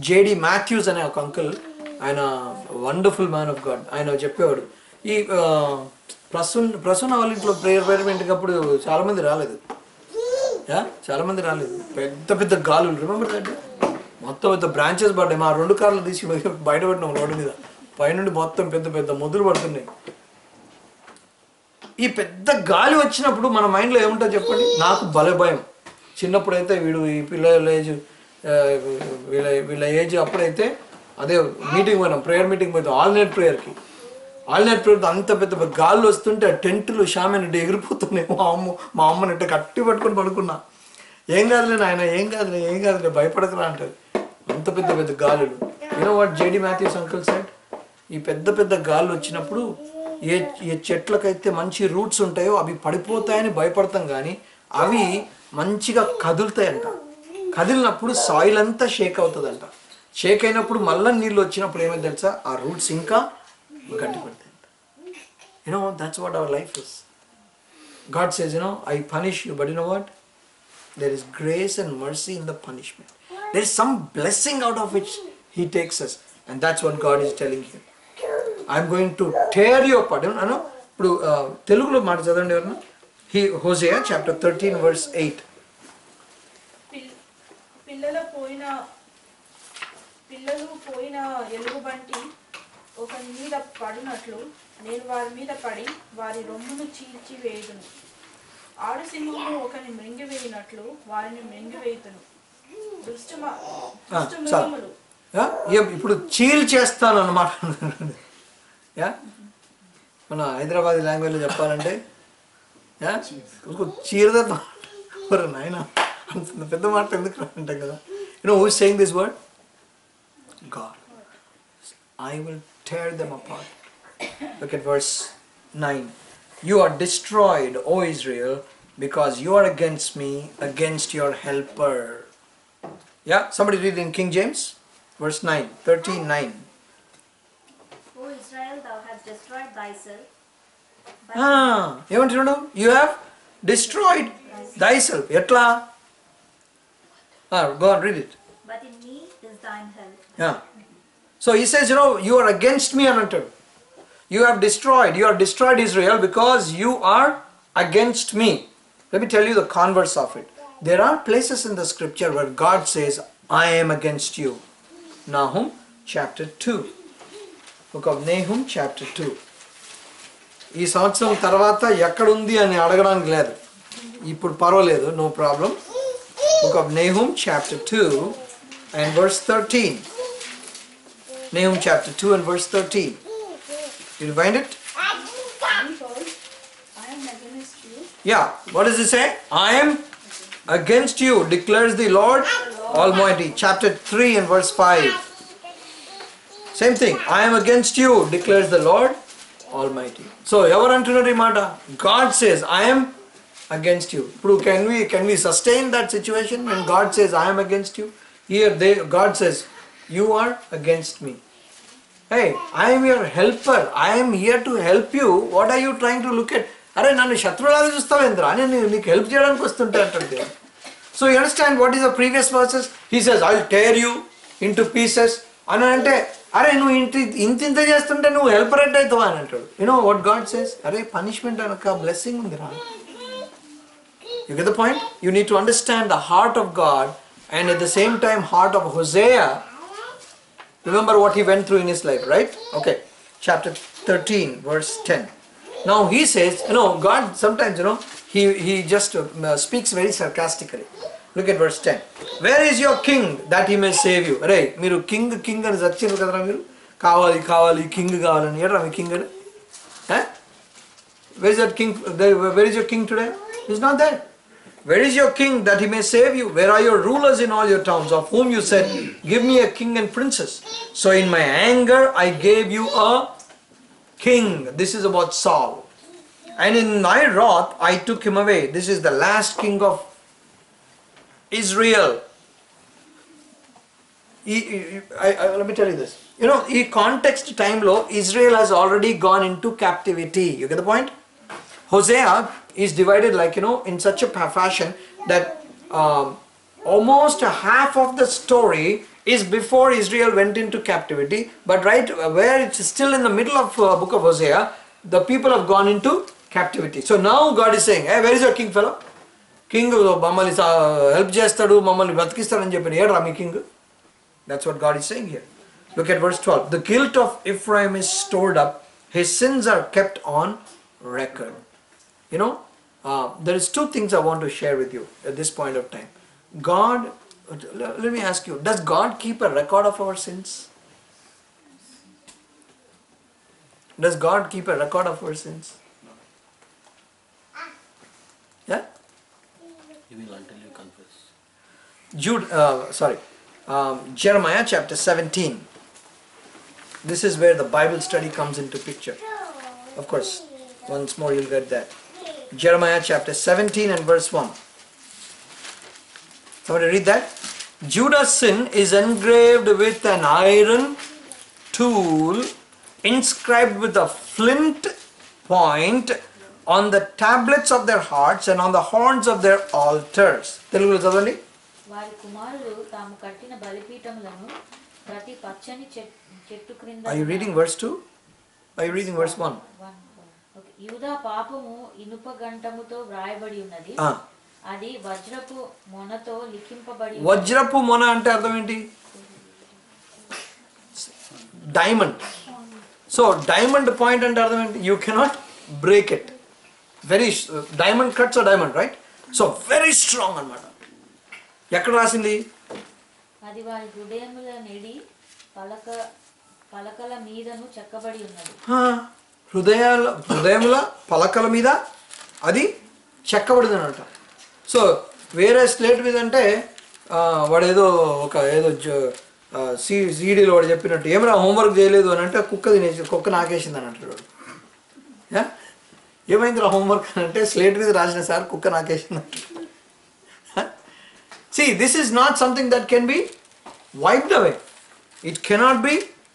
జేడి మాథ్యూస్ అనే ఒక అంకుల్ ఆయన వండర్ఫుల్ మ్యాన్ ఆఫ్ గాడ్ ఆయన చెప్పేవాడు ఈ ప్రసూన్ ప్రసూన్ వాళ్ళ ఇంట్లో ప్రేయర్ ప్రేయర్ అప్పుడు చాలా మంది రాలేదు. చాలామంది చాలా మంది రాలేదు. పెద్ద పెద్ద గాలులు రిమెంబర్ దట్ మొత్తం పెద్ద బ్రాంచెస్ పడ్డాయి. మా రెండు కార్లు తీసి బయట పెట్టినాం రోడ్డు మీద. పైనుండి మొత్తం పెద్ద పెద్ద ముద్దులు పడుతున్నాయి. ఈ పెద్ద గాలి వచ్చినప్పుడు మన మైండ్లో ఏముంటుంది చెప్పండి? నాకు భలే భయం. చిన్నప్పుడైతే వీడు ఈ పిల్లల ఏజ్ వీళ్ళ వీళ్ళ ఏజ్ అప్పుడైతే అదే మీటింగ్ పోయినాం. ప్రేయర్ మీటింగ్ పోయినాం. ఆల్నైట్ ప్రేయర్కి ఆల్నైట్ అంత పెద్ద పెద్ద వస్తుంటే ఆ టెంట్లు షామెనట్టు ఎగిరిపోతున్నాయి మా అమ్మ మా అమ్మని కట్టి పట్టుకొని పడుకున్నా. ఏం కాదులే నాయన ఏం కాదులే ఏం కాదులే భయపడకరా అంటారు అంత పెద్ద పెద్ద గాలులు. You know what JD Matthews uncle said ఈ పెద్ద పెద్ద గాలు వచ్చినప్పుడు ఏ ఏ చెట్లకైతే మంచి రూట్స్ ఉంటాయో అవి పడిపోతాయని భయపడతాం కానీ అవి మంచిగా కదులుతాయంట. కదిలినప్పుడు సాయిల్ అంతా షేక్ అవుతుందంట. షేక్ అయినప్పుడు మళ్ళీ నీళ్ళు వచ్చినప్పుడు ఏమైంది తెలుసా? ఆ రూట్స్ ఇంకా గట్టిపడతాయంట you know that's what our life is God says you know I punish you but you know what there is grace and mercy in the punishment. There is some blessing out of which He takes us, and that's what God is telling him. I'm going to tear you apart. అను ఇప్పుడు ఆ, తెలుగులో మాట చదవండి ఎవరన్నా he హోజియా chapter thirteen verse eight పిల్- పిల్లల పోయిన పిల్లలు పోయిన ఎలుగుబంటి ఒకరి మీద పడినట్లు నేను వారి మీద పడి వారి రొమ్మును చీల్చి వేయుదును. ఆడు సింహము ఒకరిని మృంగివేయినట్లు వారిని మృంగివేయుదును. దుష్ట మ- దుష్ట చాలు. మృగములు యా, ఏ- ఇప్పుడు చీల్ చేస్తాను అన్నమాట యా మన హైదరాబాద్ లాంగ్వేజ్లో చెప్పాలంటే యా చీరదా నాయన అంత పెద్ద మాట ఎందుకు అంటాం కదా. You know who saying this word God I will tear them apart. Look at verse 9. You are destroyed, O Israel, because you are against me, against your helper. Yeah, somebody read in King James, verse 9, 13 9. O Israel, thou hast destroyed thyself. Ah, you want to know? You have destroyed thyself. Yatla. Ah, go on, read it. But in me is thine help. Yeah. So he says, you know, you are against me, Anantan. You have destroyed, you have destroyed Israel because you are against me. Let me tell you the converse of it. There are places in the scripture where God says, I am against you. Nahum chapter 2. Book of Nahum chapter 2. ఈ సంవత్సరం తర్వాత ఎక్కడుంది అని అడగడానికి లేదు ఇప్పుడు పర్వాలేదు no problem book of నేహుమ్ chapter two and verse thirteen Nahum chapter 2 and verse 13. Did you find it? Yeah, what does it say? I am against you, declares the Lord Almighty. Chapter 3 and verse 5. Same thing. I am against you, declares the Lord Almighty. So, Yavarantunari God says, I am against you. Can we, can we sustain that situation when God says, I am against you? Here, they, God says, you are against me Hey, I'm your helper I'm here to help you what you. You are to look at అరే నన్ను శత్రువులాగా చూస్తావు ఇంద్ర అని నేను నీకు help చేయడానికి వస్తుంటే అంటే so you understand what is the previous verses he says I tear you into pieces అని అంటే అరే నువ్వు ఇంటి ఇంత ఇంత చేస్తుంటే నువ్వు హెల్పర్ అంటే అవుతావా? అని అంటాడు. You know what God says అరే పనిష్మెంట్ అనక బ్లెస్సింగ్ ఉంది రా you get the point you need to understand the heart of God and at the same time heart of Hosea Remember what he went through in his life, right? Okay. Chapter 13, verse 10. Now he says, you know, God sometimes, you know, he, he just uh, speaks very sarcastically. Look at verse 10. Where is your king that he may save you? Ray, మీరు king king అని చచ్చారు కదరా మీరు కావాలి కావాలి king కావాలని ఏడ్రా మీ king అని Where is that king? there- Where is your king today? He's not there. where is your king that he may save you? Where are your rulers in all your towns of whom you said, Give me a king and princess? So in my anger I gave you a king. This is about Saul. And in my wrath I took him away. This is the last king of Israel. He, I, I, let me tell you this. You know, in context time law, Israel has already gone into captivity. You get the point? Hosea is divided like you know in such a pa- fashion that um, almost a half of the story is before Israel went into captivity, but right where it's still in the middle of uh, book of Hosea, the people have gone into captivity. So now God is saying, hey, where is your king fellow? King మమ్మల్ని help చేస్తాడు మమ్మల్ని బ్రతికిస్తాడని చెప్పిన ఏడు మీ king that's what God is saying here look at verse 12 the guilt of ఇఫ్రాయిమ్ is stored up his since are kept on record You know uh, there is two things i want to share with you at this point of time god let me ask you does god keep a record of our sins does god keep a record of our sins yeah You will until you confess. Jude, uh, sorry, um, Jeremiah chapter 17. This is where the Bible study comes into picture. Of course, once more you'll get that. Jeremiah chapter 17 and verse 1. Somebody read that? Judah's sin is engraved with an iron tool inscribed with a flint point on the tablets of their hearts and on the horns of their altars. తెలుగులో చదవండి వారి కుమారులు తాము కట్టిన బలిపీఠములను ప్రతి పచ్చని చెట్- చెట్టు క్రింద Are you reading verse 2? Are you reading verse 1? One, one. Okay. యూదా పాపము ఇనుప గంటముతో వ్రాయబడి ఉన్నది. అది వజ్రపు మొనతో లిఖింపబడి వజ్రపు మొన అంటే అర్థం ఏంటి? డైమండ్ సో డైమండ్ పాయింట్ అంటే అర్థం ఏంటి? You cannot break it very diamond cuts diamond right so very strong అన్నమాట. ఎక్కడ రాసింది? అది వారి హృదయముల నెడి పలక పలకల మీదను చెక్కబడి ఉన్నది. హృదయాల హృదయముల పలకల మీద అది చెక్కబడిందని సో వేరే స్లేట్ మీద అంటే వాడేదో ఒక ఏదో సీ సీడీలో వాడు చెప్పినట్టు ఏమైనా హోంవర్క్ చేయలేదు? అని అంటే కుక్క తినేసి కుక్క నాకేసింది అని అంటాడు ఏమైందిరా హోంవర్క్ అని అంటే స్లేట్ మీద రాసిన సార్ కుక్క నాకేసింది see this is not something that can be wiped away it cannot be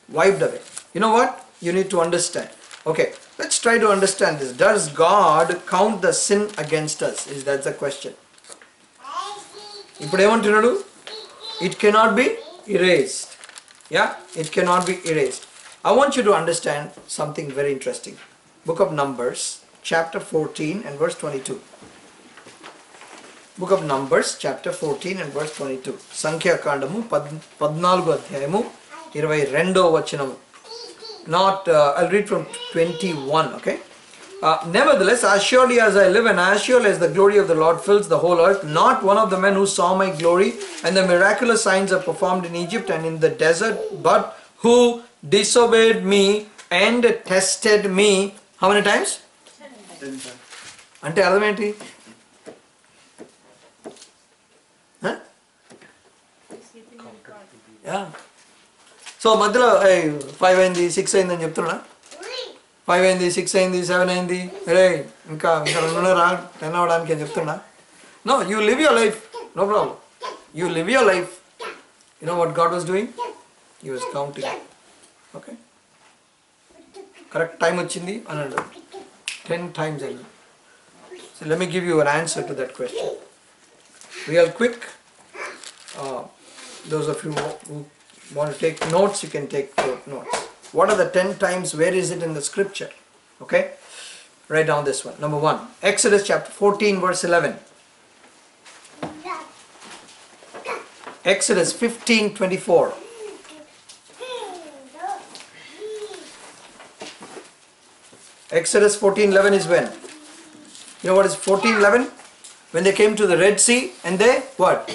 wiped away you know what you need to understand Okay, let's try to understand this. Does God count the sin against us? Is that the question? ఇప్పుడు ఏమంటున్నాడు it cannot B ఇరేస్డ్ yeah it cannot B ఇరేస్డ్ I want you to understand something very interesting book of numbers chapter fourteen and verse twenty two book of numbers chapter fourteen and verse twenty two సంఖ్యాకాండము పద్ పద్నాలుగు అధ్యాయము ఇరవై రెండో వచనము not uh, i'll read from 21 okay uh, nevertheless as surely as i live and as surely as the glory of the lord fills the whole earth not one of the men who saw my glory and the miraculous signs are performed in egypt and in the desert but who disobeyed me and tested me how many times అంటే అర్థం ఏంటి yeah so మధ్యలో five అయింది six అయింది అని చెప్తున్నా five అయింది six అయింది సెవెన్ అయింది. రే ఇంకా ఇంకా రెండు రా టెన్ అవ్వడానికి అని చెప్తున్నా. No you live your life no problem you live your life you know what God was doing you was counting okay correct time వచ్చింది అని అన్నాడు. టెన్ టైమ్స్ అండి so let me give you an answer to that question real quick those of you want to take notes, you can take notes. What are the 10 times? Where is it in the scripture? Okay? Write down this one. Number one, Exodus chapter 14, verse 11. Exodus 15, 24. Exodus 14, 11 is when? You know what is 14, 11? When they came to the Red Sea and they, what?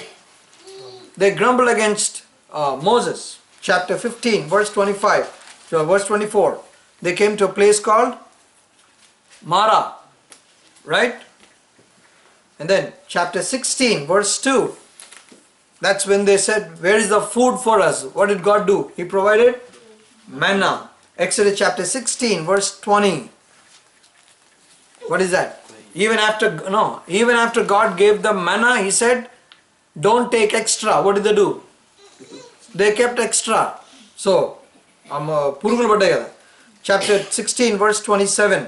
they grumbled against uh, Moses. Chapter 15, verse 25, so verse 24. They came to a place called Marah, right? And then chapter 16, verse 2. That's when they said, Where is the food for us? What did God do? He provided manna. Exodus chapter 16, verse 20. What is that? Even after no, even after God gave them manna, he said, don't take extra. What did they do? They kept extra. So, um, పురుగులు పడ్డాయి కదా chapter sixteen verse twenty seven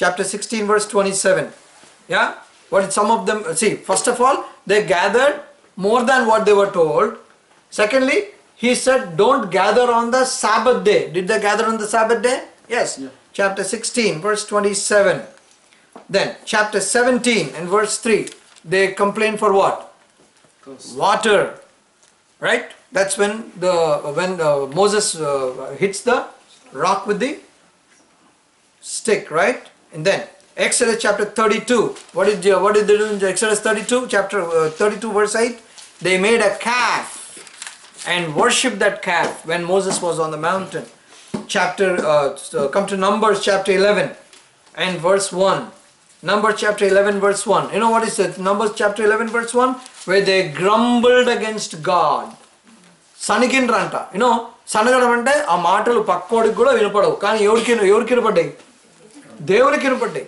chapter 16, verse 27. Yeah? What some of them, see, first of all, they gathered more than what they were told. Secondly, he said, don't gather on the Sabbath day. Did they gather on the Sabbath day? Yes. Chapter 16, verse 27. Then, chapter 17 and verse 3, they complain for what? Water. Right? that's when the when uh, Moses uh, hits the rock with the stick, right? And then Exodus chapter 32. What did you, what did they do in Exodus 32? Chapter uh, 32 verse 8. They made a calf and worshipped that calf when Moses was on the mountain. Chapter uh, so come to Numbers chapter 11 and verse 1. Numbers chapter 11 verse 1. You know what is it? Numbers chapter 11 verse 1 where they grumbled against God. సనికిండ్రంట. You know సనగడం అంటే ఆ మాటలు పక్కోడికి కూడా వినపడవు. కానీ ఎవరికి ఎవరికి వినపడ్డాయి? దేవునికి వినపడ్డాయి.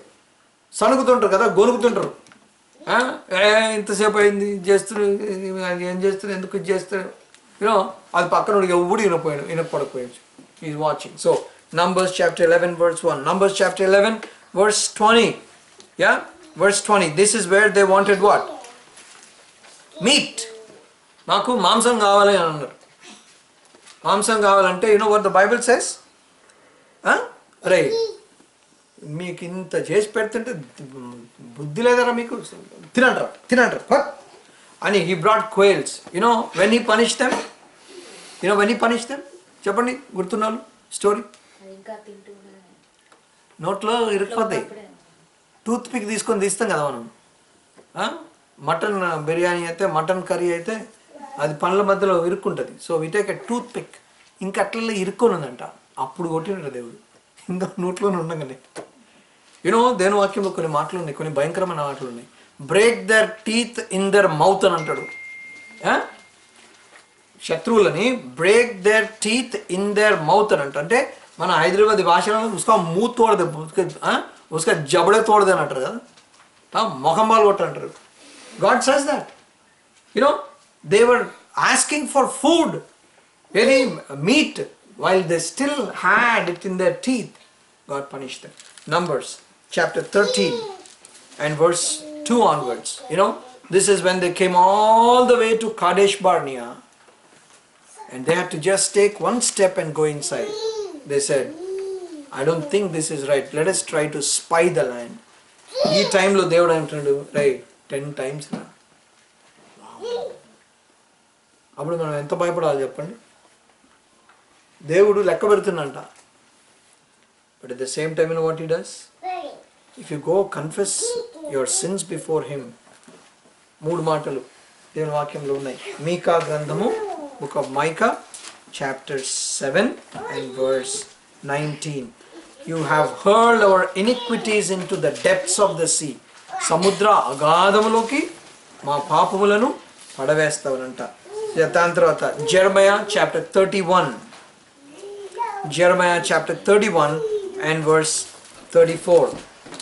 సనుగుతుంటారు కదా గొనుగుతుంటారు ఇంతసేపు అయింది ఇది చేస్తున్నారు ఏం చేస్తున్నారు ఎందుకు ఇది చేస్తారు యూనో అది పక్కన ఎవడు వినపోయాడు వినపడకపోయాడు is watching so numbers chapter eleven words one numbers chapter eleven words twenty yeah words twenty this is where they wanted what meat నాకు మాంసం కావాలి అని అన్నారు. మాంసం కావాలంటే you know where the Bible says రే మీకు ఇంత చేసి పెడుతుంటే బుద్ధి లేదరా మీకు? తినంటారా తినంటారా. అని he brought quails you know when he punish them you know when he punish them చెప్పండి గుర్తున్నాను స్టోరీ నోట్లో ఇరుక్కుపోతాయి టూత్ పిక్ తీసుకొని తీస్తాం కదా మనం? మటన్ బిర్యానీ అయితే మటన్ కర్రీ అయితే అది పండ్ల మధ్యలో ఇరుక్కుంటుంది. So we take a toothpick ఇంకా అట్లా ఇరుక్కొని ఉందంట అప్పుడు కొట్టినట్టు దేవుడు. ఇంకా నోట్లోనే ఉండగానే. యూనో దేని వాక్యంలో కొన్ని మాటలు ఉన్నాయి కొన్ని భయంకరమైన మాటలు ఉన్నాయి. Break their teeth in their mouth అని అంటాడు. శత్రువులని break their teeth in their mouth అని అంట అంటే మన హైదరాబాద్ భాషలో ఉసుక మూత్ తోడదే ఉసుక జబడే తోడదే అని అంటారు కదా. మొహం బాల్ కొట్ట అంటారు. God says that you know They were asking for food, very meat, while they still had it in their teeth. God punished them. Numbers chapter 13 and verse 2 onwards. You know, this is when they came all the way to Kadesh Barnea and they had to just take one step and go inside. They said, I don't think this is right. Let us try to spy the land. ಈ ಟೈಮ್ಲು ದೇವ್ರು right ten times times అప్పుడు మనం ఎంత భయపడాలి చెప్పండి. దేవుడు లెక్క పెడుతున్నంట but at the same time in what he does if you go confess your sins before him మూడు మాటలు దేవుని వాక్యంలో ఉన్నాయి. మీకా గ్రంథము book of Micah chapter seven and verse nineteen you have heard our iniquities into the depths of the sea సముద్ర అగాధములోకి మా పాపములను పడవేస్తావనంట. దాని తర్వాత Jeremiah chapter thirty one Jeremiah chapter 31 and verse 34.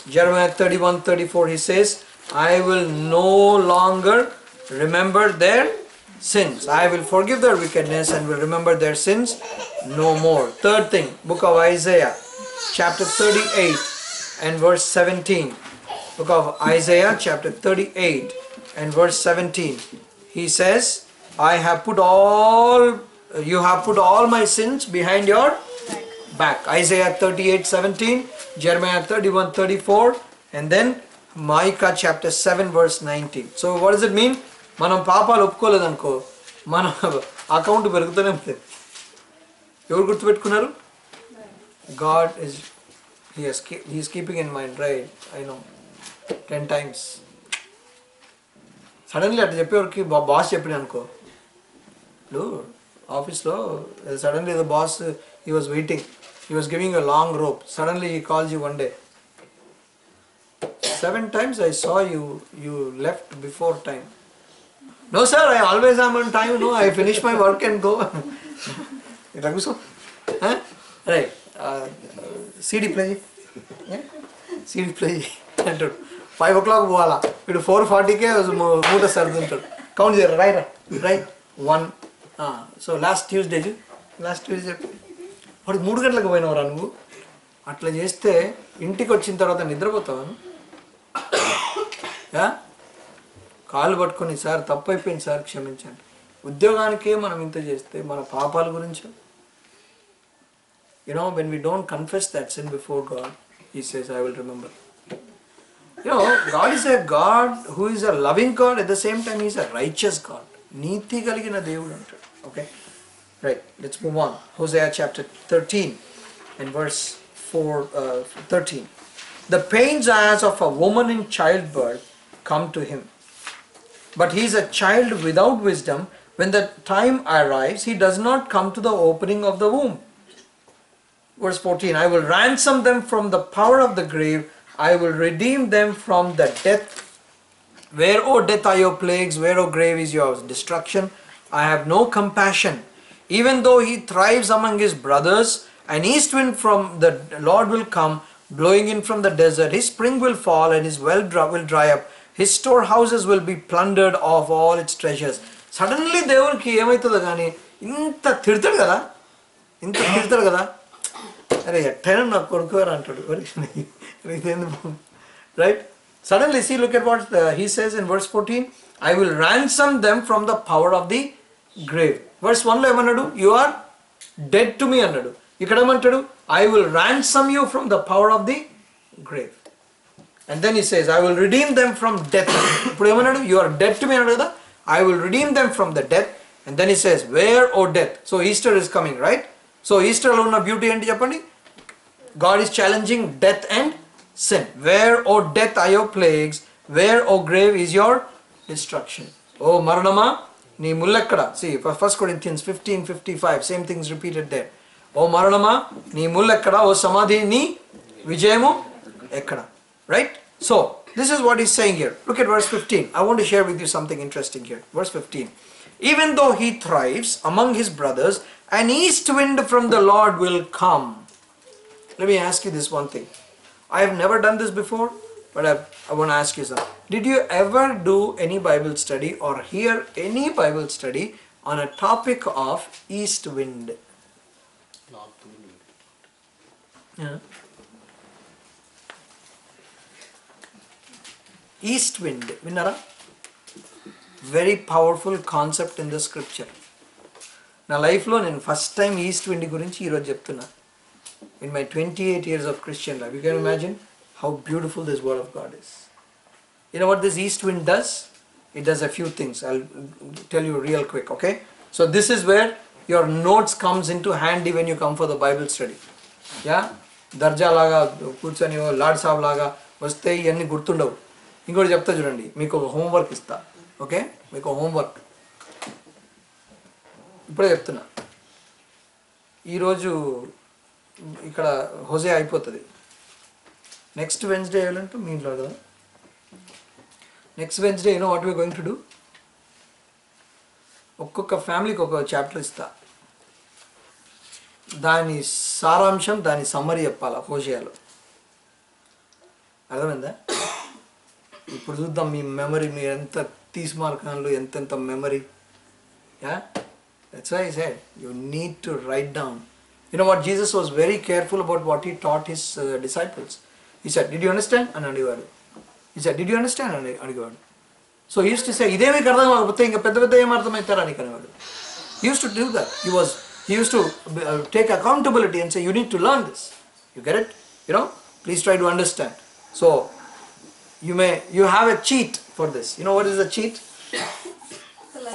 Jeremiah 31 34 he says, I will no longer remember their sins. I will forgive their wickedness and will remember their sins no more. Third thing, book of Isaiah chapter 38 and verse 17. Book of Isaiah chapter 38 and verse 17. He says, I have put all you have put all my sins behind your back. Isaiah 38 17, Jeremiah 31 34, and then Micah chapter 7, verse 19. So, what does it mean? మనం పాపాలు ఒప్పుకోలేదనుకో మన account పెరుగుతూనే ఉంటుంది ఎవరు గుర్తుపెట్టుకున్నారు God is he's he's keeping in mind right I know ten times suddenly అట్లా చెప్పేవారికి boss చెప్పిన అనుకో ఇప్పుడు ఆఫీస్లో సడన్లీ ఏదో boss he was waiting he was giving a long rope suddenly he calls you one day seven times I saw you you left before time no sir I always am on time no I finish my work and go ఇట్లా కూర్చో right CD play CD play అంటాడు five ఓ clock పోవాలా వీడు four ఫార్టీకే మూట సర్దుంటాడు count చేయరు right right one so last Tuesday last Tuesday వాడు మూడు గంటలకు పోయినవరా నువ్వు? అట్లా చేస్తే ఇంటికి వచ్చిన తర్వాత నిద్రపోతావు కాళ్ళు పట్టుకొని సార్ తప్పైపోయింది సార్ క్షమించండి. ఉద్యోగానికే మనం ఇంత చేస్తే మన పాపాల గురించి? You know when we don't confess that sin before God he says I will remember you know God is a God who is a loving God at the same time is a righteous God నీతి కలిగిన దేవుడు అంటాడు. Okay, right. Let's move on. Hosea chapter 13 and verse 4, uh, 13. The pains as of a woman in childbirth come to him. But he is a child without wisdom. When the time arrives, he does not come to the opening of the womb. Verse 14 I will ransom them from the power of the grave, I will redeem them from the death. Where, O death, are your plagues? Where, O grave, is your destruction? I have no compassion. Even though he thrives among his brothers, an east wind from the Lord will come, blowing in from the desert. His spring will fall, and his well dry, will dry up. His storehouses will be plundered of all its treasures. Suddenly దేవునికి ఏమవుతుందో కానీ ఇంత తిడతాడు కదా ఇంత తిడతాడు కదా అరే ఎట్టైనా నాకు కొడుకోరు అంటాడు right suddenly see look at what he says in verse fourteen I will ransom them from the power of the grave verse వన్లో ఏమన్నాడు యు ఆర్ డెడ్ టు మీ అన్నాడు ఇక్కడ ఏమంటాడు I will ransom you from the power of the grave and then ఈ says I will redeem them from death ఇప్పుడు ఏమన్నాడు you are dead to మీ అన్నాడు కదా I will redeem them from the death and then ఈ says wear oh death so Easter is coming right so ఈస్టర్లో ఉన్న beauty ఏంటి చెప్పండి God is challenging death and sin. Where, O death, are your plagues? Where, O grave, is your destruction? O Maranama, mullakkada. See, for 1 Corinthians 15 55, same things repeated there. O Maranama, ni mullakkada. O Samadhi, ni vijayamu ekkada. Right? So, this is what he's saying here. Look at verse 15. I want to share with you something interesting here. Verse 15. Even though he thrives among his brothers, an east wind from the Lord will come. Let me ask you this one thing. I have never done this before, but I, I want to ask you something. Did you ever do any Bible study or hear any Bible study on a topic of east wind? North wind. Yeah. East wind, విన్నారా very powerful concept in the scripture నా లైఫ్లో నేను first time east wind గురించి ఈరోజు చెప్తున్నా in my twenty eight years of Christian life you can imagine How beautiful this word of God is you know what this east wind does? It does a few things. I'll tell you real quick, okay? So this is where your notes comes into handy when you come for the Bible study. Yeah? దర్జా లాగా కూర్చొని ఓ lord సాబ్ లాగా వస్తే ఇవన్నీ గుర్తుండవు ఇంకోటి చెప్తా చూడండి మీకు ఒక హోంవర్క్ ఇస్తా ఓకే మీకు హోంవర్క్ ఇప్పుడే చెప్తున్నా ఈరోజు ఇక్కడ హోజే అయిపోతుంది నెక్స్ట్ వెన్స్డే వెళ్ళంటే మీ ఇంట్లో కదా? Next Wednesday you know what we going to do ఒక్కొక్క ఫ్యామిలీకి ఒక చాప్టర్ ఇస్తా. దాని సారాంశం దాని సమ్మరి చెప్పాలా హోషియాలో? అర్థమైందా? ఇప్పుడు చూద్దాం మీ మెమరీ మీరు ఎంత తీసుమార్కాన్లు ఎంతెంత memory. Yeah? That's why said you need to write down you know what Jesus was very careful about what he taught his disciples ఈ సెడ్ డిడ్ యూ అండర్స్టాండ్ అని అడిగాడు ఈ సెడ్ డిడ్ యూ అండర్స్టాండ్ అని అడిగాడు so use to say ఇదే మీకు అర్థం కాకపోతే ఇంకా పెద్ద పెద్ద ఏం అర్థమవుతారా అని అనేవాడు use to do that he was he use to take accountability and say you need to learn this you get it you know please try to understand so you may you have a cheat for this you know what is a cheat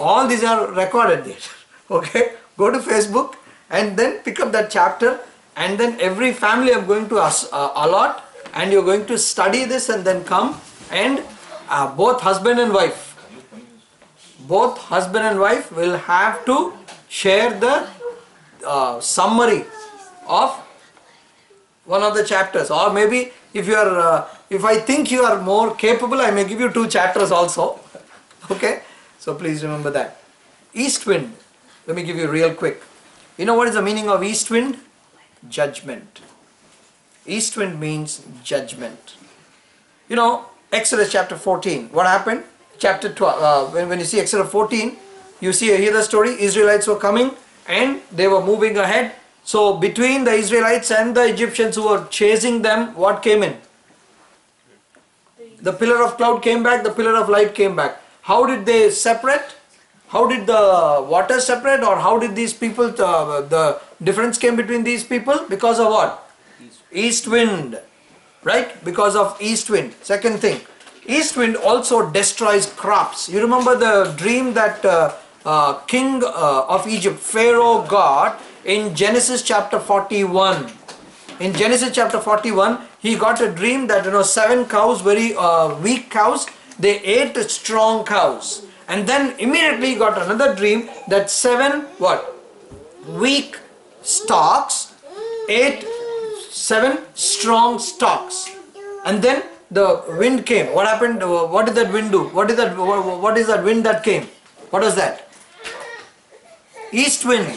all these are recorded there okay go to facebook and then pick up that chapter and then every family i'm going to us- uh, allot and you're going to study this and then come and uh, both husband and wife. Both husband and wife will have to share the uh, summary of one of the chapters. Or maybe if you are uh, if i think you are more capable i may give you two chapters also. Okay? So please remember that. East wind. Let me give you real quick. You know what is the meaning of east wind? Judgment east wind means judgment you know exodus chapter 14 what happened chapter 12 uh, when, when you see exodus 14 you see hear the story israelites were coming and they were moving ahead So between the Israelites and the Egyptians who were chasing them, what came in? The pillar of cloud came back, the pillar of light came back. How did they separate? How did the water separate or how did these people, uh, the difference came between these people? Because of what? East wind. Right? Because of east wind. Second thing. East wind also destroys crops. You remember the dream that uh, uh, king uh, of Egypt, Pharaoh got in Genesis chapter 41 in Genesis chapter 41, he got a dream that you know seven cows, very uh, weak cows, they ate strong cows, and then immediately he got another dream that seven what weak stalks ate seven strong stalks, and then the wind came. What happened? What did that wind do? What is that? What what is that wind that came? What was that? East wind,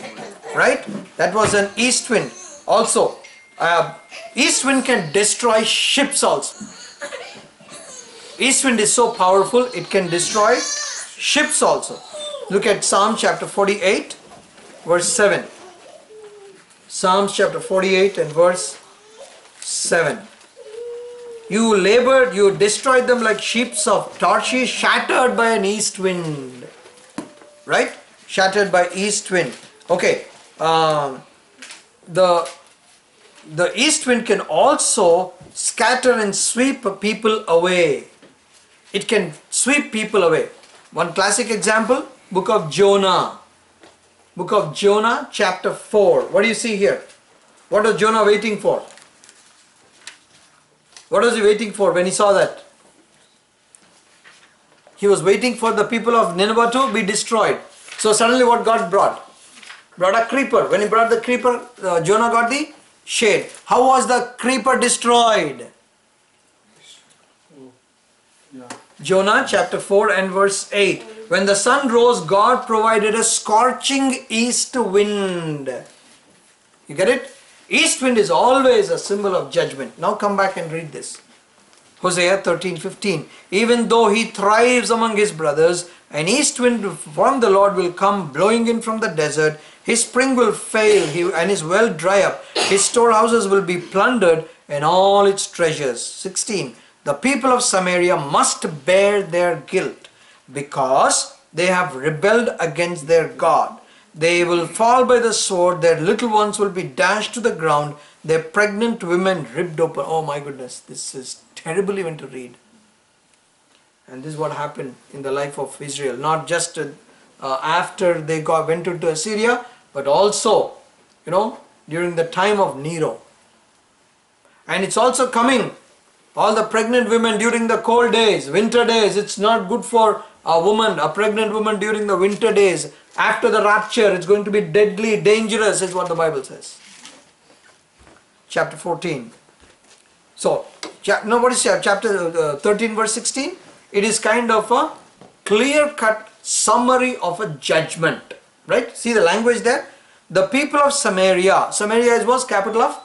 right? That was an east wind. Also, uh, east wind can destroy ships also. East wind is so powerful, it can destroy ships also. Look at Psalm chapter 48, verse 7. Psalms chapter 48 and verse 7. You labored, you destroyed them like ships of Tarshish, shattered by an east wind. Right? Shattered by east wind. Okay. Um, the the east wind can also scatter and sweep people away. It can sweep people away. One classic example, book of Jonah. Book of Jonah, chapter 4. What do you see here? What was Jonah waiting for? What was he waiting for when he saw that? He was waiting for the people of Nineveh to be destroyed. So suddenly what God brought? Brought a creeper. When he brought the creeper, uh, Jonah got the shade. How was the creeper destroyed? Jonah chapter 4 and verse 8. When the sun rose, God provided a scorching east wind. You get it? East wind is always a symbol of judgment. Now come back and read this. Hosea 13 15. Even though he thrives among his brothers, an east wind from the Lord will come blowing in from the desert. His spring will fail and his well dry up. His storehouses will be plundered and all its treasures. 16. The people of Samaria must bear their guilt because they have rebelled against their God. They will fall by the sword, their little ones will be dashed to the ground, their pregnant women ripped open. Oh my goodness, this is terrible even to read. And this is what happened in the life of Israel, not just uh, after they got, went into Assyria, but also, you know, during the time of Nero. And it's also coming, all the pregnant women during the cold days, winter days, it's not good for a woman, a pregnant woman during the winter days. After the rapture, it's going to be deadly, dangerous, is what the Bible says. Chapter 14. So, no, what is chap- chapter uh, 13, verse 16? It is kind of a clear cut summary of a judgment. Right? See the language there? The people of Samaria, Samaria was capital of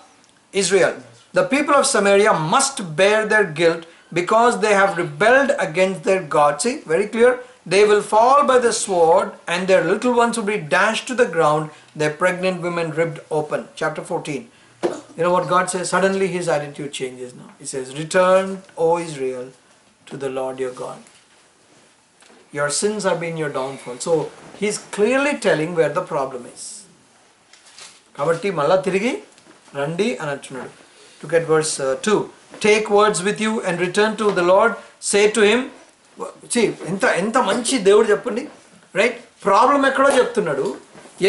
Israel. The people of Samaria must bear their guilt because they have rebelled against their God. See, very clear. They will fall by the sword, and their little ones will be dashed to the ground, their pregnant women ripped open. Chapter 14. You know what God says? Suddenly his attitude changes now. He says, Return, O Israel, to the Lord your God. Your sins have been your downfall. So he's clearly telling where the problem is. Kabatti malla tirigi randi anantunnadu. Look at verse uh, 2. Take words with you and return to the Lord. Say to him, ఎంత ఎంత మంచి దేవుడు చెప్పండి? Right problem ఎక్కడో చెప్తున్నాడు.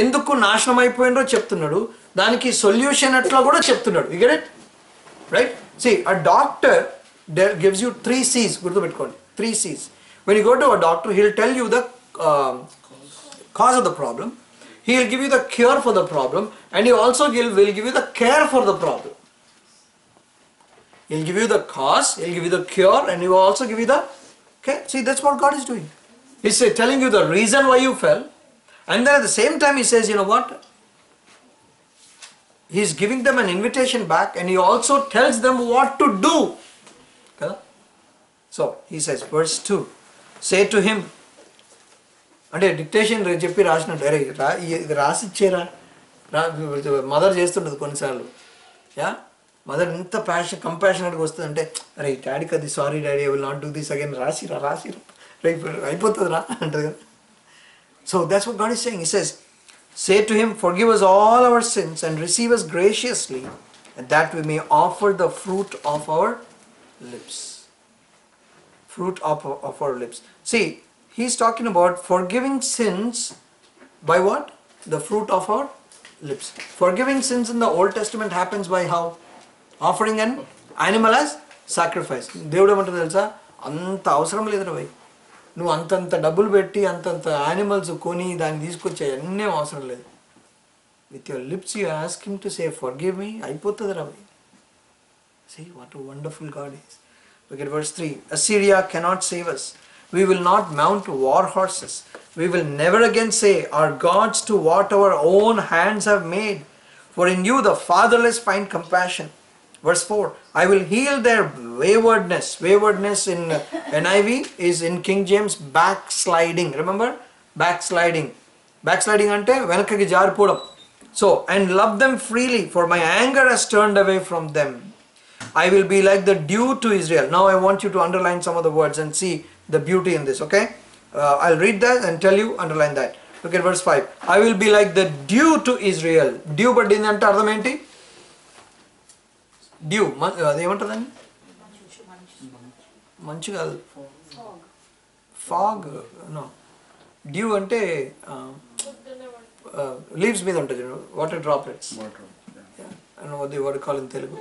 ఎందుకు నాశనం అయిపోయినో చెప్తున్నాడు. దానికి సొల్యూషన్ ఎట్లా కూడా చెప్తున్నాడు. ఇగర్ it right see a doctor gives you three Cs గుర్తుపెట్టుకోండి. Three Cs when you go to a doctor he'll tell you the cause of the problem he will give you the cure for the problem and you also he'll will give you the care for the problem he'll give you the cause he'll give you the cure and you also give you the okay. See that's what God is doing. He's say, telling you the reason why you fell and then at the same time he says, you know what? He's giving them an invitation back and he also tells them what to do. Okay? So he says, verse 2 say to him, అంటే dictation చెప్పి రాసినట్టు అరే రా ఇది రాసి ఇచ్చేరా mother చేస్తుండదు కొన్నిసార్లు yeah mother ఎంత passion కంపాషనెట్గా వస్తుందంటే అరే డాడీకి అది sorry daddy I will not do this again రాసిరా రాసిరా రేపు అయిపోతుంది రా అంటది కదా So that's what God is saying. He says, Say to him, Forgive us all our sins and receive us graciously, and that we may offer the fruit of our lips. Fruit of, of our lips. See, he's talking about forgiving sins by what? The fruit of our lips. Forgiving sins in the Old Testament happens by how? Offering an animal as sacrifice. దేవుడు ఏమంటారు తెలుసా అంత అవసరం లేదురా భయ్ నువ్వు అంతంత డబ్బులు పెట్టి అంతంత యానిమల్స్ కొని దాన్ని తీసుకొచ్చే అన్నీ అవసరం లేదు with your lips you ask him to say for give me అయిపోతుంది రా భయ్ See what a wonderful God is. Look at verse 3. Assyria cannot save us. We will not mount war horses. We will never again say, Our gods to what our own hands have made. For in you the fatherless find compassion. Verse 4 I will heal their waywardness. Waywardness in uh, NIV is in King James backsliding. Remember? Backsliding. Backsliding ante వెనకకి జారిపోవడం so and love them freely for my anger Hess turned away from them I will be like the dew to Israel. Now I want you to underline some of the words and see the beauty in this, okay? Uh, I'll read that and tell you, underline that. Look at verse 5. I will be like the dew to Israel. Dew but in అంటే అర్థం ఏంటి dew అదేమంటుందండి? మంచు కాదు. Fog no dew అంటే leaves మీద ఉంటుంది water droplets వద్దు వాడు కాల్ ఇన్ తెలుగు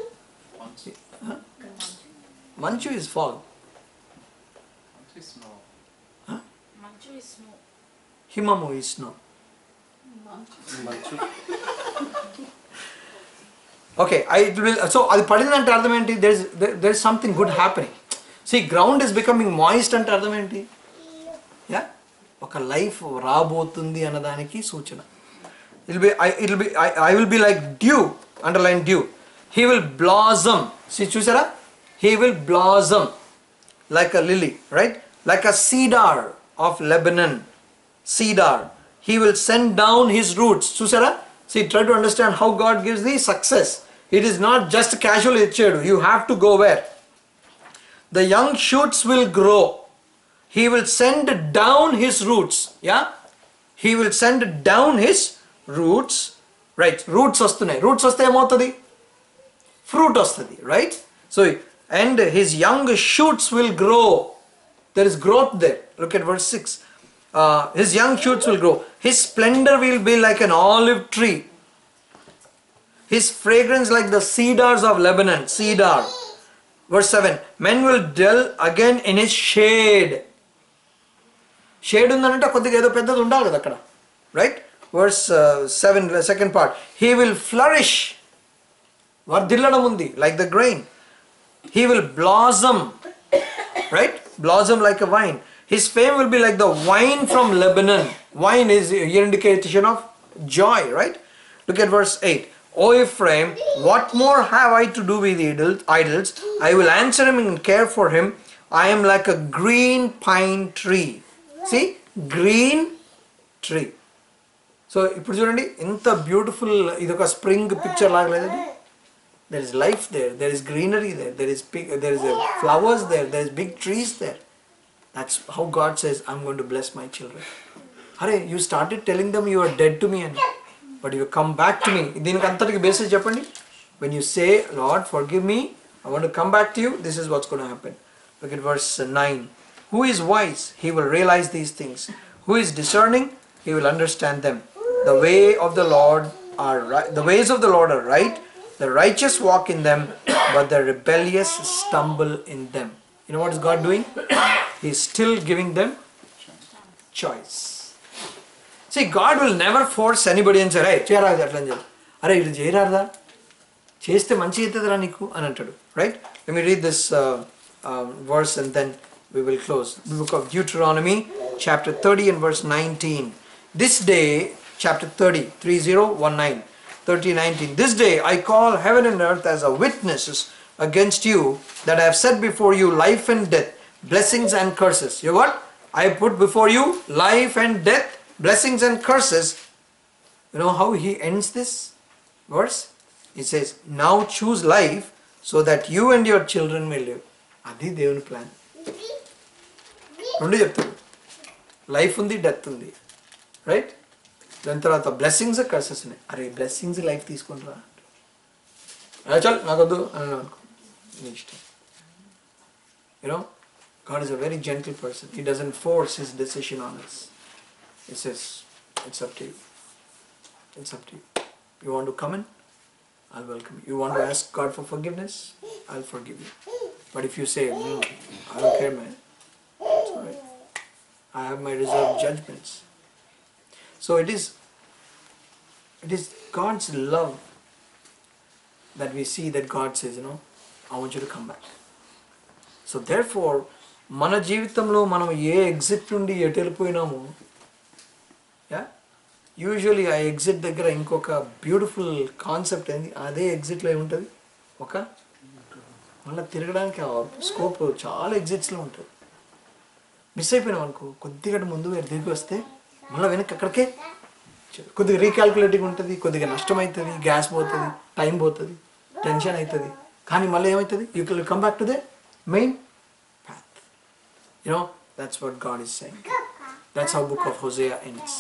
మంచు ఇస్ ఫాగ్ హిమము ఇస్ మంచు ఓకే ఐ విల్ సో అది పడిందంటే అర్థం ఏంటి? There is there is something good happening see ground is becoming moist అంటే అర్థం ఏంటి? యా ఒక లైఫ్ రాబోతుంది అన్నదానికి సూచన. I'll be I I'll be I will be like dew underline dew he will blossom see చూసారా? He will blossom like a lily right like a cedar of Lebanon cedar he will send down his roots చూసారా? See, try to understand how God gives the success. It is not just casual. You have to go where? The young shoots will grow. He will send down his roots. Yeah? He will send down his roots. Right. Roots vastunai. Roots vaste emothadi? Fruit vastadi. Right? So, and his young shoots will grow. There is growth there. Look at verse 6. Uh, his young shoots will grow. His splendor will be like an olive tree. His fragrance like the cedars of Lebanon. Cedar. Verse 7. Men will dwell again in his shade. Shade Right? Verse uh, 7, the second part. He will flourish. Like the grain. He will blossom. Right? Blossom like a vine. His fame will be like the wine from Lebanon wine is indication of Joy right look at verse eight O Ephraim, what more have I to do with idols? idols? I will answer him and care for him. I am like a green pine tree. See? Green tree. So ఇప్పుడు చూడండి ఎంత beautiful ఇది ఒక spring picture లాగా లేదండి there is life there there is greenery there there is there is flowers there there is big trees there that's how God says I'm going to bless my children అరే you started telling them you are dead to me అని but you come back to me దీనికి అంతటికి basis చెప్పండి when you say Lord for give me I want come back to you this is watts gonna happen look it verse nine who is vice he will realise these things who is discerning he will understand them. The way of the Lord are right. The ways of the Lord are right. The righteous walk in them, but the rebellious stumble in them. You know what is God doing? He is still giving them choice. See, God will never force anybody and say, "Hey, చేయరాదు అట్లా అని చెప్పి అరే ఇది చేయరాదా చేస్తే మంచి అవుతుందిరా నీకు అని అంటాడు right let me read this verse and then we will close the book of deuteronomy chapter 30 and verse 19 this day chapter 30 3019 30 19 this day i call heaven and earth as a witnesses against you that i have set before you life and death blessings and curses you what i put before you life and death blessings and curses You know how he ends this verse? He says, Now choose life so that you and your children may live. అది దేవుని plan రెండు చెప్తాడు life ఉంది death ఉంది right దాని తర్వాత blessings curses ఉన్నాయి అరే బ్లెస్సింగ్స్ లైఫ్ తీసుకుంటారా చల్ నాకొద్దు అని అనుకో you know, God is a very gentle person. He doesn't force his decision on us. He says, it's up to you. It's up to you. You want to come in? I'll welcome you. You want to ask God for forgiveness? I'll forgive you. But if you say, no, I don't care, man, it's alright. I have my reserved judgments. So it is, it is God's love that we see that God says, you know, I want you to come back. So therefore మన జీవితంలో మనం ఏ exit నుండి ఎటు వెళ్ళిపోయినామో yeah usually ఆ exit దగ్గర ఇంకొక బ్యూటిఫుల్ కాన్సెప్ట్ ఏంది? అదే ఎగ్జిట్లో ఏముంటుంది ఒక మళ్ళీ తిరగడానికి స్కోప్ చాలా ఎగ్జిట్స్లో ఉంటుంది. మిస్ అయిపోయినాం అనుకో కొద్దిగా ముందు తిరిగి వస్తే మళ్ళీ వెనక్కి అక్కడికే కొద్దిగా రీకాల్కులేటింగ్ ఉంటుంది కొద్దిగా నష్టం అవుతుంది గ్యాస్ పోతుంది టైం పోతుంది టెన్షన్ అవుతుంది. కానీ మళ్ళీ ఏమవుతుంది you కెల్ come back to the main path. You know, that's what God is saying. That's how book of Hosea ends.